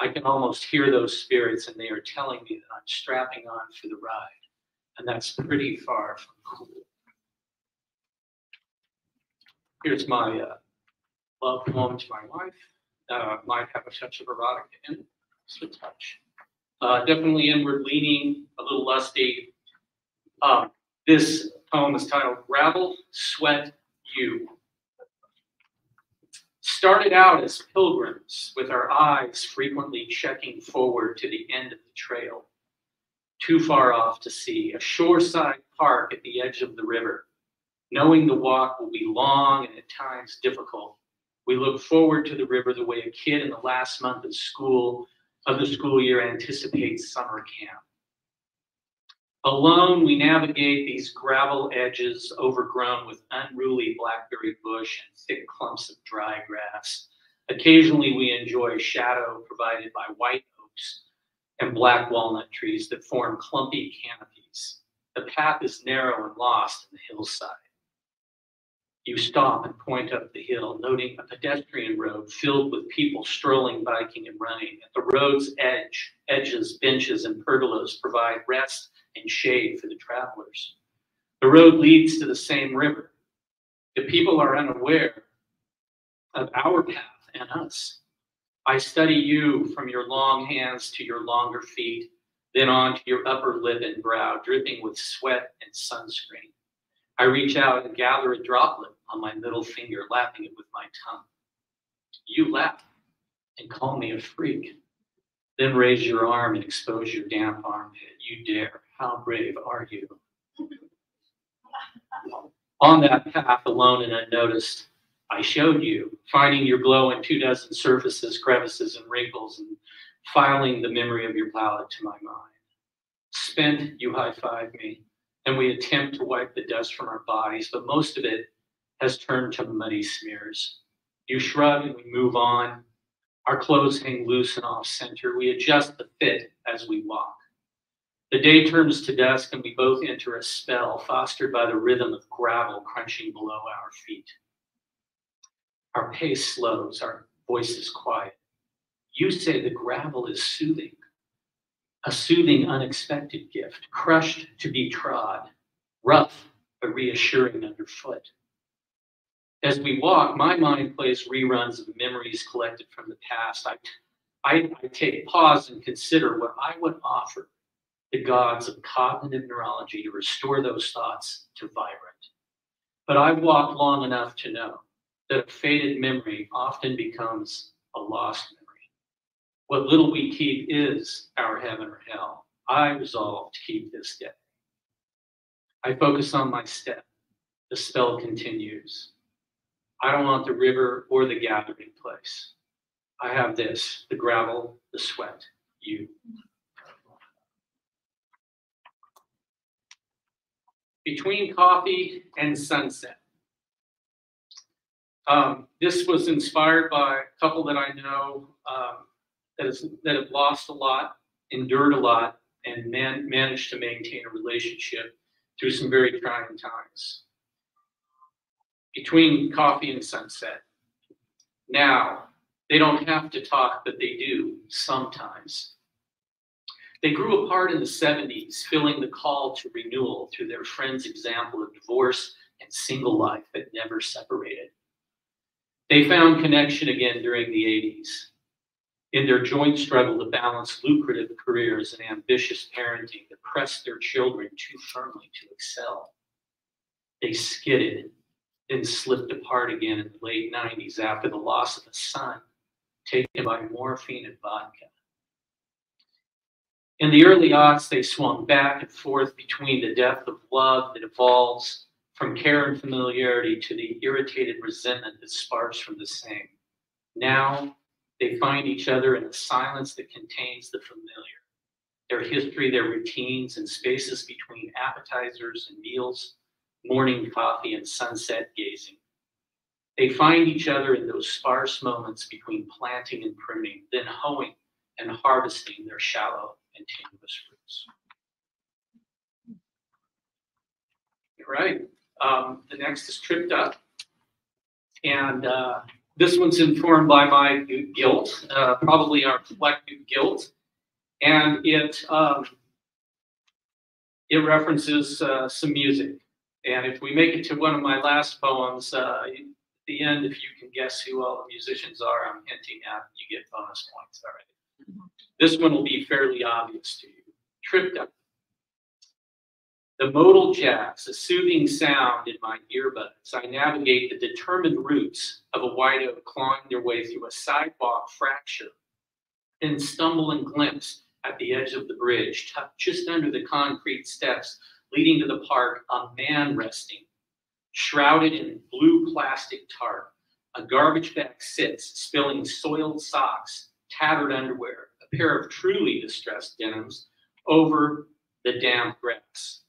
I can almost hear those spirits, and they are telling me that I'm strapping on for the ride. And that's pretty far from cool. Here's my uh, love poem to my wife. Uh, might have a touch of erotica in it, a touch. Uh, definitely inward leaning, a little lusty. Um, this poem is titled Gravel, Sweat, You. Started out as pilgrims with our eyes frequently checking forward to the end of the trail. Too far off to see, a shoreside park at the edge of the river. Knowing the walk will be long and at times difficult, we look forward to the river the way a kid in the last month of school of the school year anticipates summer camp. Alone, we navigate these gravel edges overgrown with unruly blackberry bush and thick clumps of dry grass. Occasionally, we enjoy shadow provided by white oaks and black walnut trees that form clumpy canopies. The path is narrow and lost in the hillside. You stop and point up the hill, noting a pedestrian road filled with people strolling, biking, and running. At the road's edge, edges, benches, and pergolas provide rest and shade for the travelers. The road leads to the same river. The people are unaware of our path and us. I study you from your long hands to your longer feet, then on to your upper lip and brow, dripping with sweat and sunscreen. I reach out and gather a droplet on my middle finger, lapping it with my tongue. You laugh and call me a freak. Then raise your arm and expose your damp armpit. You dare. How brave are you? On that path, alone and unnoticed, I showed you, finding your glow in two dozen surfaces, crevices, and wrinkles, and filing the memory of your palette to my mind. Spent, you high five me, and we attempt to wipe the dust from our bodies, but most of it has turned to muddy smears. You shrug and we move on. Our clothes hang loose and off center. We adjust the fit as we walk. The day turns to dusk and we both enter a spell fostered by the rhythm of gravel crunching below our feet. Our pace slows, our voices quiet. You say the gravel is soothing, a soothing, unexpected gift, crushed to be trod, rough but reassuring underfoot. As we walk, my mind plays reruns of memories collected from the past. I, I, I take pause and consider what I would offer the gods of cognitive neurology to restore those thoughts to vibrant. But I've walked long enough to know that a faded memory often becomes a lost memory. What little we keep is our heaven or hell. I resolve to keep this day. I focus on my step. The spell continues. I don't want the river or the gathering place. I have this the gravel, the sweat, you. Between coffee and sunset. Um, this was inspired by a couple that I know um, that, is, that have lost a lot, endured a lot, and man, managed to maintain a relationship through some very trying times between coffee and sunset. Now, they don't have to talk, but they do sometimes. They grew apart in the 70s, feeling the call to renewal through their friend's example of divorce and single life that never separated. They found connection again during the 80s. In their joint struggle to balance lucrative careers and ambitious parenting that pressed their children too firmly to excel, they skidded then slipped apart again in the late 90s after the loss of a son taken by morphine and vodka. In the early aughts, they swung back and forth between the depth of love that evolves from care and familiarity to the irritated resentment that sparks from the same. Now, they find each other in the silence that contains the familiar. Their history, their routines, and spaces between appetizers and meals morning coffee and sunset gazing. They find each other in those sparse moments between planting and pruning, then hoeing and harvesting their shallow and tenuous fruits. All right, um, the next is tripped up. And uh, this one's informed by my guilt, uh, probably our collective guilt. And it, um, it references uh, some music. And if we make it to one of my last poems, uh, at the end, if you can guess who all the musicians are, I'm hinting at, you get bonus points. All right. This one will be fairly obvious to you. Tripped up. The modal jazz, a soothing sound in my earbuds. I navigate the determined roots of a white oak clawing their way through a sidewalk fracture, then stumble and glimpse at the edge of the bridge, tucked just under the concrete steps leading to the park, a man resting, shrouded in blue plastic tarp. A garbage bag sits, spilling soiled socks, tattered underwear, a pair of truly distressed denims over the damp grass.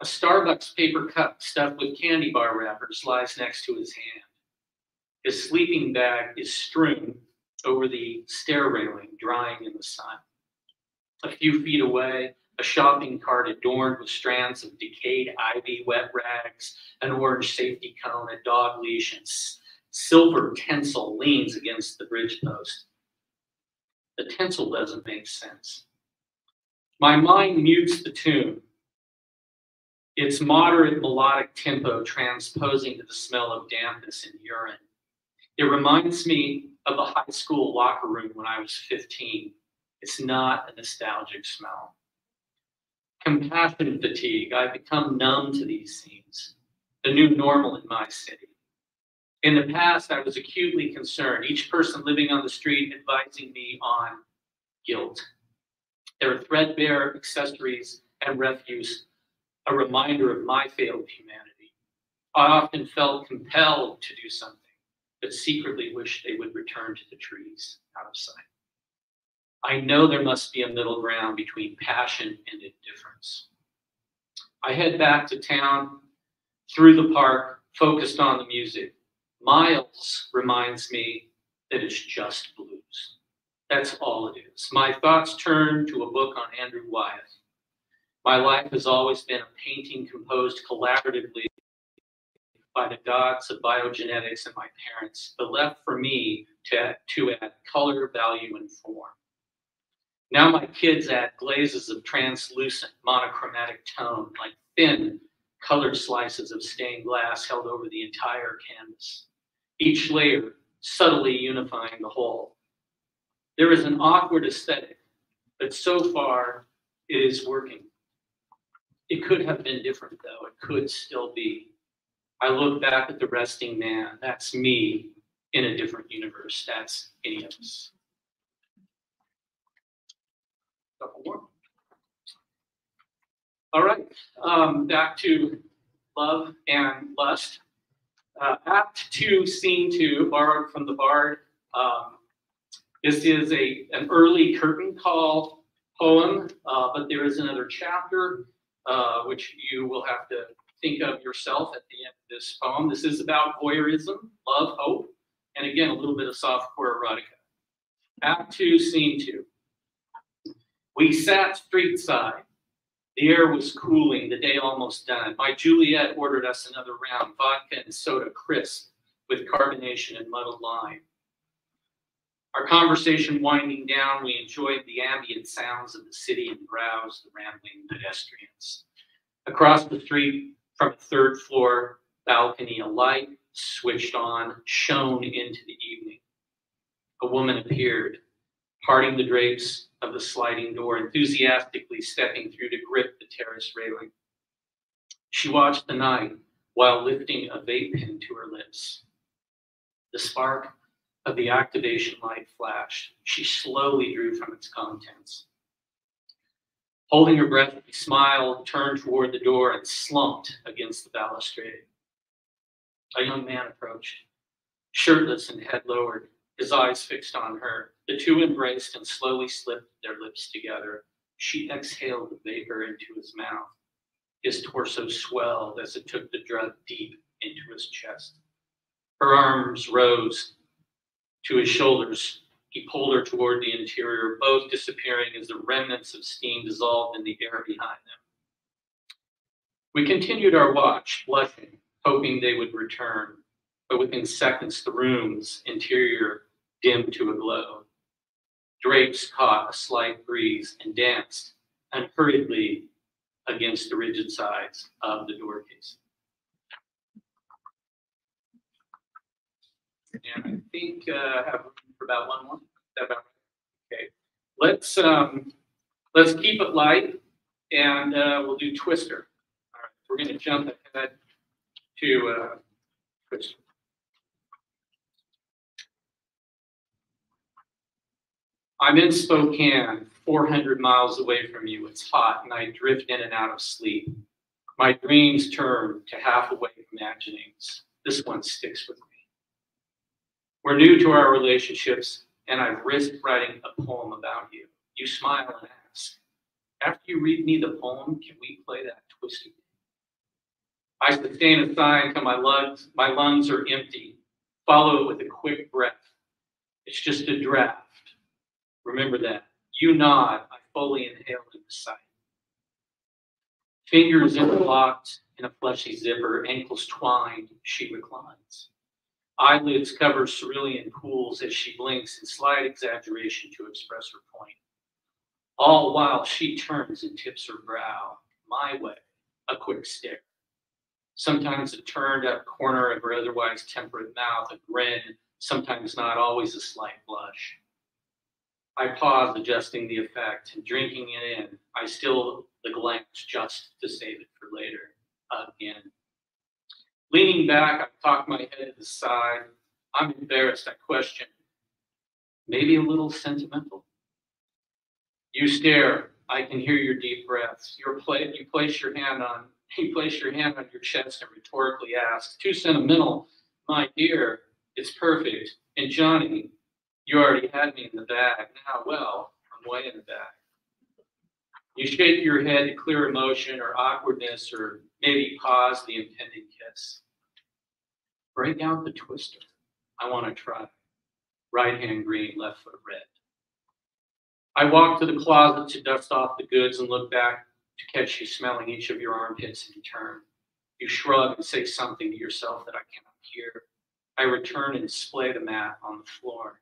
A Starbucks paper cup stuffed with candy bar wrappers lies next to his hand. His sleeping bag is strewn over the stair railing, drying in the sun. A few feet away, a shopping cart adorned with strands of decayed ivy, wet rags, an orange safety cone, a dog leash, and silver tinsel leans against the bridge post. The tinsel doesn't make sense. My mind mutes the tune. its moderate melodic tempo transposing to the smell of dampness and urine. It reminds me of the high school locker room when I was 15. It's not a nostalgic smell. Compassion fatigue. I've become numb to these scenes, the new normal in my city. In the past, I was acutely concerned, each person living on the street advising me on guilt. Their threadbare accessories and refuse, a reminder of my failed humanity. I often felt compelled to do something, but secretly wished they would return to the trees out of sight. I know there must be a middle ground between passion and indifference. I head back to town through the park, focused on the music. Miles reminds me that it's just blues. That's all it is. My thoughts turn to a book on Andrew Wyeth. My life has always been a painting composed collaboratively by the gods of biogenetics and my parents, but left for me to, to add color, value, and form. Now my kids add glazes of translucent monochromatic tone, like thin colored slices of stained glass held over the entire canvas, each layer subtly unifying the whole. There is an awkward aesthetic, but so far it is working. It could have been different though, it could still be. I look back at the resting man, that's me in a different universe, that's any of us. Couple more. All right, um, back to love and lust. Uh, act two, scene two, borrowed from the Bard. Um, this is a an early curtain call poem, uh, but there is another chapter uh, which you will have to think of yourself at the end of this poem. This is about voyeurism, love, hope, and again a little bit of softcore erotica. Act two, scene two. We sat street side. The air was cooling, the day almost done. My Juliet ordered us another round, vodka and soda crisp with carbonation and muddled lime. Our conversation winding down, we enjoyed the ambient sounds of the city and browsed the rambling pedestrians. Across the street from a third floor balcony, a light switched on, shone into the evening. A woman appeared, parting the drapes of the sliding door, enthusiastically stepping through to grip the terrace railing. She watched the night while lifting a vape pen to her lips. The spark of the activation light flashed. She slowly drew from its contents. Holding her breath, she smiled, turned toward the door, and slumped against the balustrade. A young man approached, shirtless and head lowered, his eyes fixed on her. The two embraced and slowly slipped their lips together. She exhaled the vapor into his mouth. His torso swelled as it took the drug deep into his chest. Her arms rose to his shoulders. He pulled her toward the interior, both disappearing as the remnants of steam dissolved in the air behind them. We continued our watch, blushing, hoping they would return, but within seconds the room's interior dimmed to a glow. Drapes caught a slight breeze and danced unhurriedly against the rigid sides of the door case. And I think uh, I have room for about one more. Okay. Let's um, let's keep it light, and uh, we'll do Twister. All right. We're going to jump ahead to uh, Twister. I'm in Spokane, 400 miles away from you. It's hot, and I drift in and out of sleep. My dreams turn to half awake imaginings. This one sticks with me. We're new to our relationships, and I've risked writing a poem about you. You smile and ask, after you read me the poem, can we play that Twister? I sustain a sigh until my lungs, my lungs are empty. Follow it with a quick breath. It's just a draft. Remember that. You nod, I fully inhale in the sight. Fingers interlocked in a fleshy zipper, ankles twined, she reclines. Eyelids cover cerulean pools as she blinks in slight exaggeration to express her point. All while she turns and tips her brow my way a quick stare. Sometimes a turned up corner of her otherwise temperate mouth, a grin, sometimes not always a slight blush. I pause, adjusting the effect and drinking it in. I still the glance just to save it for later. Again. Leaning back, I cocked my head to the side. I'm embarrassed. I question. Maybe a little sentimental. You stare. I can hear your deep breaths. Your play, you place your hand on [LAUGHS] you place your hand on your chest and rhetorically ask, "Too sentimental, my dear. It's perfect." And Johnny, you already had me in the bag. Now, well, I'm way in the bag. You shake your head to clear emotion or awkwardness, or maybe pause the impending kiss. Break out the Twister. I want to try. Right hand green, left foot red. I walk to the closet to dust off the goods and look back to catch you smelling each of your armpits in turn. You shrug and say something to yourself that I cannot hear. I return and display the mat on the floor.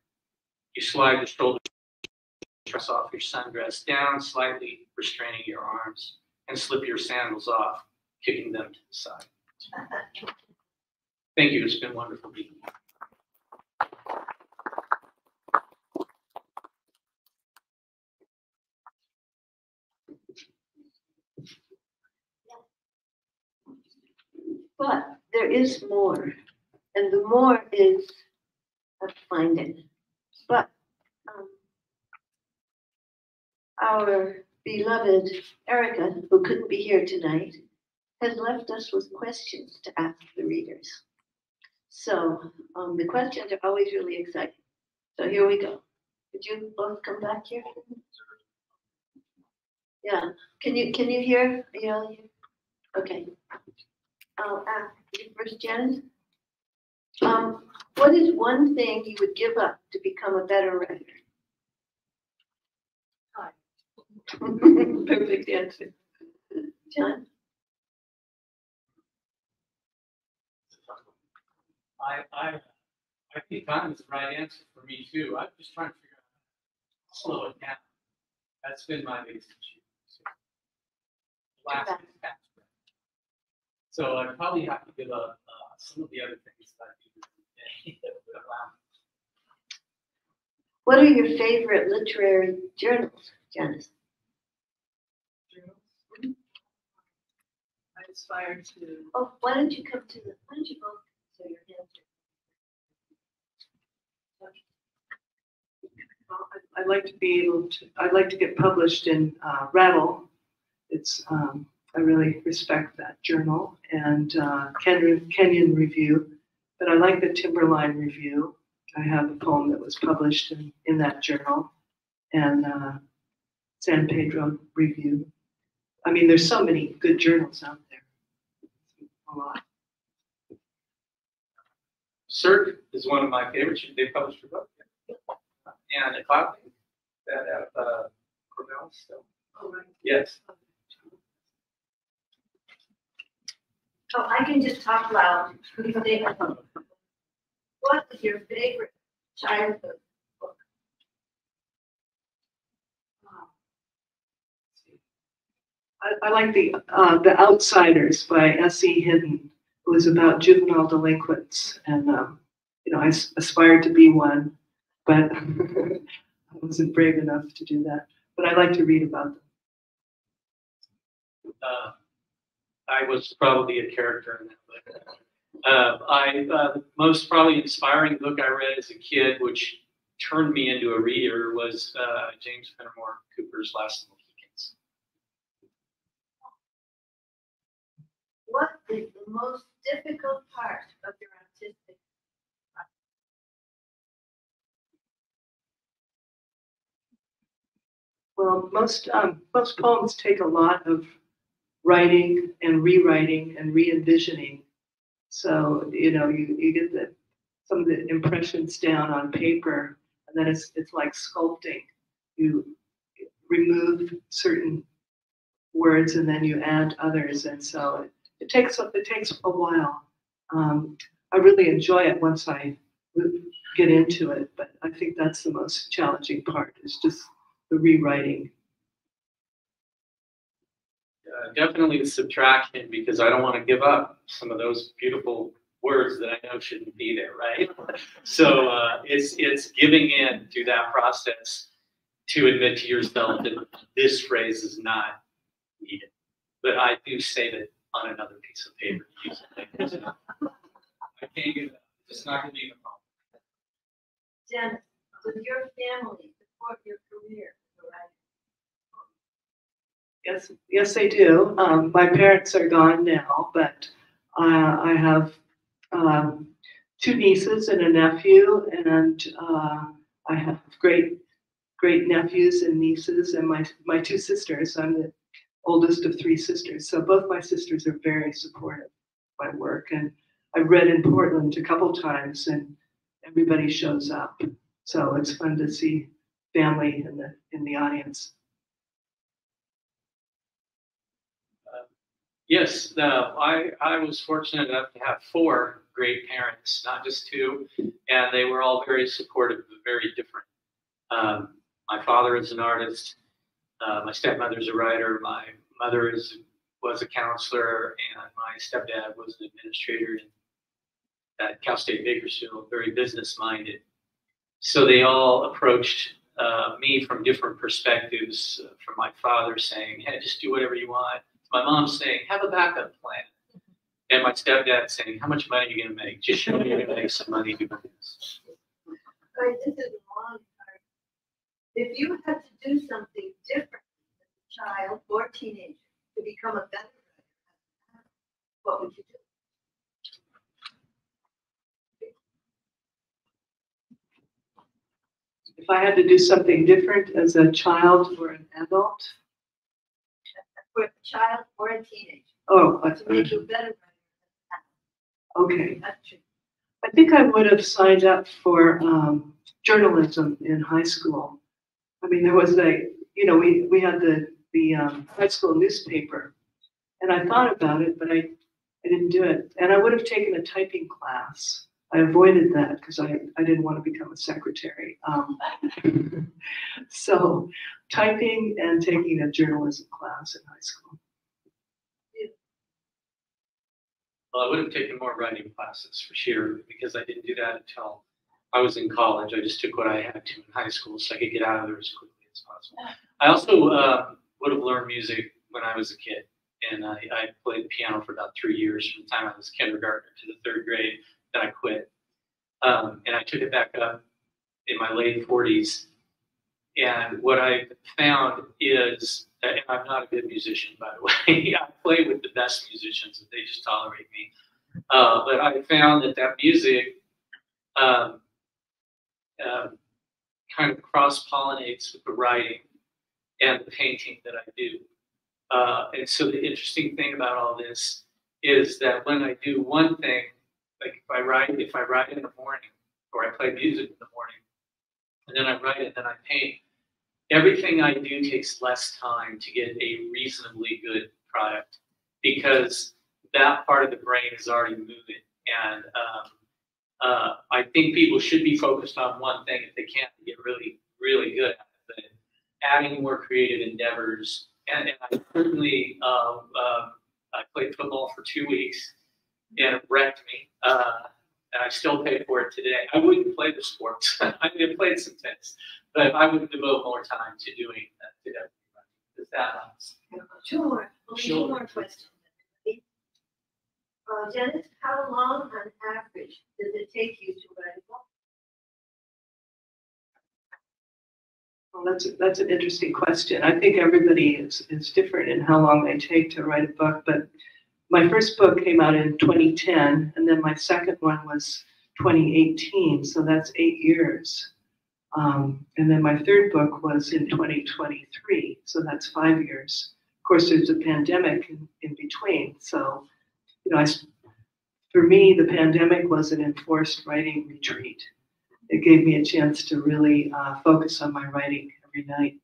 You slide the shoulder dress off your sundress down slightly, restraining your arms, and slip your sandals off, kicking them to the side. Thank you. It's been wonderful being here. But there is more, and the more is of finding. But um, our beloved Erica, who couldn't be here tonight, has left us with questions to ask the readers. So um, the questions are always really exciting. So here we go. Could you both come back here? Yeah. Can you can you hear? Here? Okay. I'll ask you first, Janice. Um, what is one thing you would give up to become a better writer? [LAUGHS] Perfect answer. John? I, I, I think time is the right answer for me too. I'm just trying to figure out how to slow it down. That's been my biggest issue. Last is fast. So I probably have to give up, uh, some of the other things that I do every day [LAUGHS] that would allow me What are your favorite literary journals, Janice? Aspire to, Oh, why don't you come to the, why don't you both, so your hands well, I'd- I'd like to be able to, I'd like to get published in uh, Rattle. It's, um, I really respect that journal and uh, Kenyon, Kenyon Review. But I like the Timberline Review. I have a poem that was published in, in that journal. And uh, San Pedro Review. I mean, there's so many good journals out there. A lot. Cirque is one of my favorites. They published a book. And a cloud that have, uh, Cornell still. Oh, right. Yes. Oh, I can just talk loud. What is your favorite childhood I, like the, uh, The Outsiders by S.E. Hinton. It was about juvenile delinquents and, um, you know, I aspired to be one, but [LAUGHS] I wasn't brave enough to do that. But I like to read about them. uh, I was probably a character in that book. Uh, I, uh, the most probably inspiring book I read as a kid, which turned me into a reader, was uh, James Fenimore Cooper's Last of the Mohicans. What is the most difficult part of your artistic? Well, most, um, most poems take a lot of writing and rewriting and re-envisioning. So, you know, you, you get the, some of the impressions down on paper, and then it's, it's like sculpting. You remove certain words and then you add others, and so it, it takes, it takes a while. Um, I really enjoy it once I get into it, but I think that's the most challenging part, is just the rewriting. Uh, definitely the subtraction because I don't want to give up some of those beautiful words that I know shouldn't be there, right? So uh, it's it's giving in to that process to admit to yourself that this phrase is not needed. But I do say it on another piece of paper. to use it [LAUGHS] I can't give it. It's not going to be a problem. Janice, does your family support your career? Right. Yes, yes, they do. Um, my parents are gone now, but uh, I have um, two nieces and a nephew, and uh, I have great, great nephews and nieces, and my my two sisters. I'm the oldest of three sisters, so both my sisters are very supportive of my work. And I've read in Portland a couple times, and everybody shows up. So it's fun to see family in the in the audience. Yes, no, I, I was fortunate enough to have four great parents, not just two, and they were all very supportive, but very different. Um, my father is an artist, uh, my stepmother's a writer, my mother is was a counselor, and my stepdad was an administrator in, at Cal State Bakersfield, very business minded. So they all approached uh, me from different perspectives. Uh, from my father saying, "Hey, just do whatever you want." My mom saying, "Have a backup plan," and my stepdad saying, "How much money are you going to make? Just show me you're going to make some money doing this." Right, this is a long part. If you had to do something different as a child or teenager to become a better writer, what would you do? If I had to do something different as a child or an adult, For a child or a teenager, oh, uh, to make you a better writer? okay. That's. I think I would have signed up for um, journalism in high school. I mean, there was a, you know, we, we had the, the um, high school newspaper. And I thought about it, but I, I didn't do it. And I would have taken a typing class. I avoided that because I, I didn't want to become a secretary. Um, [LAUGHS] so typing and taking a journalism class in high school. Well, I would have taken more writing classes for sure because I didn't do that until I was in college. I just took what I had to in high school so I could get out of there as quickly as possible. I also uh, would have learned music when I was a kid, and I, I played piano for about three years from the time I was kindergarten to the third grade. Then I quit, um, and I took it back up in my late 40s. And what I found is, and I'm not a good musician, by the [LAUGHS] way. I play with the best musicians, and they just tolerate me. Uh, but I found that that music um, um, kind of cross pollinates with the writing and the painting that I do. Uh, and so the interesting thing about all this is that when I do one thing, like if I write, if I write in the morning, or I play music in the morning, and then I write it, then I paint, everything I do takes less time to get a reasonably good product because that part of the brain is already moving. And um, uh, I think people should be focused on one thing if they can to get really, really good at it. But adding more creative endeavors, and, and I certainly uh, I played football for two weeks, and it wrecked me. Uh, and I still pay for it today. I wouldn't play the sport. [LAUGHS] I mean, I played some tennis, but I would devote more time to doing that. To. Does that? Two more, only two Sure. more questions. Uh, Janice, how long on average does it take you to write a book? Well, that's, that's an interesting question. I think everybody is, is different in how long they take to write a book, but my first book came out in 2010, and then my second one was 2018, so that's eight years. Um, and then my third book was in 2023, so that's five years. Of course, there's a pandemic in, in between, so, you know, I, for me, the pandemic was an enforced writing retreat it gave me a chance to really uh, focus on my writing every night.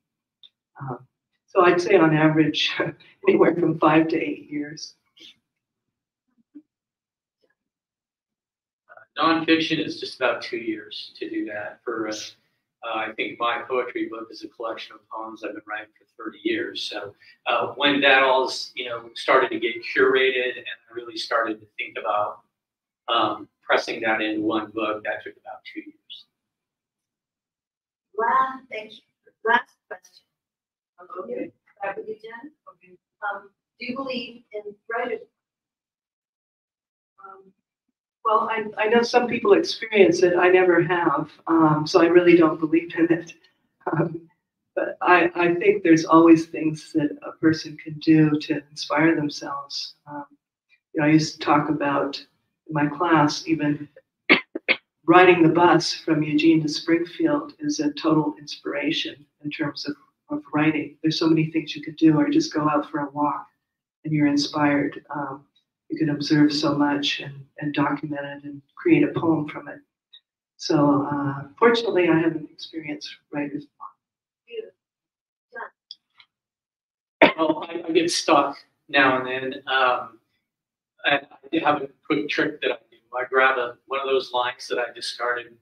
Um, so I'd say on average, [LAUGHS] anywhere from five to eight years. Nonfiction is just about two years to do that for a, Uh, I think my poetry book is a collection of poems I've been writing for 30 years. So uh, when that all, you know, started to get curated and I really started to think about um, pressing that into one book, that took about two years. Last, thank you. Last question. Okay, back with you, Jen. Um, do you believe in writers? Um, Well, I, I know some people experience it, I never have, um, so I really don't believe in it. Um, But I, I think there's always things that a person can do to inspire themselves. Um, You know, I used to talk about in my class, even riding the bus from Eugene to Springfield is a total inspiration in terms of, of writing. There's so many things you could do, or just go out for a walk and you're inspired. Um, you can observe so much and, and document it and create a poem from it. So uh, fortunately, I haven't experienced writer's block. Well, I, I get stuck now and then. Um, I, I have a quick trick that I do. I grab a, one of those lines that I discarded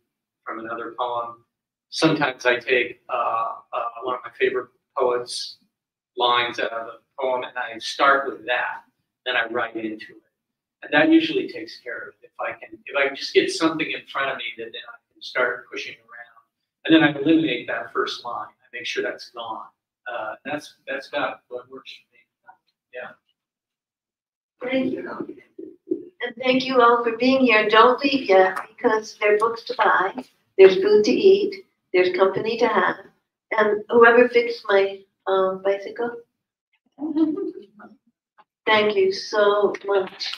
from another poem. Sometimes I take uh, uh, one of my favorite poets' lines out of a poem and I start with that. Then I write into it. And that usually takes care of it. If I can, if I just get something in front of me that then I can start pushing around. And then I eliminate that first line. I make sure that's gone. Uh, that's, that's about what works for me. Thank you. And thank you all for being here. Don't leave yet because there are books to buy, there's food to eat, there's company to have. And whoever fixed my um, bicycle, [LAUGHS] Thank you so much.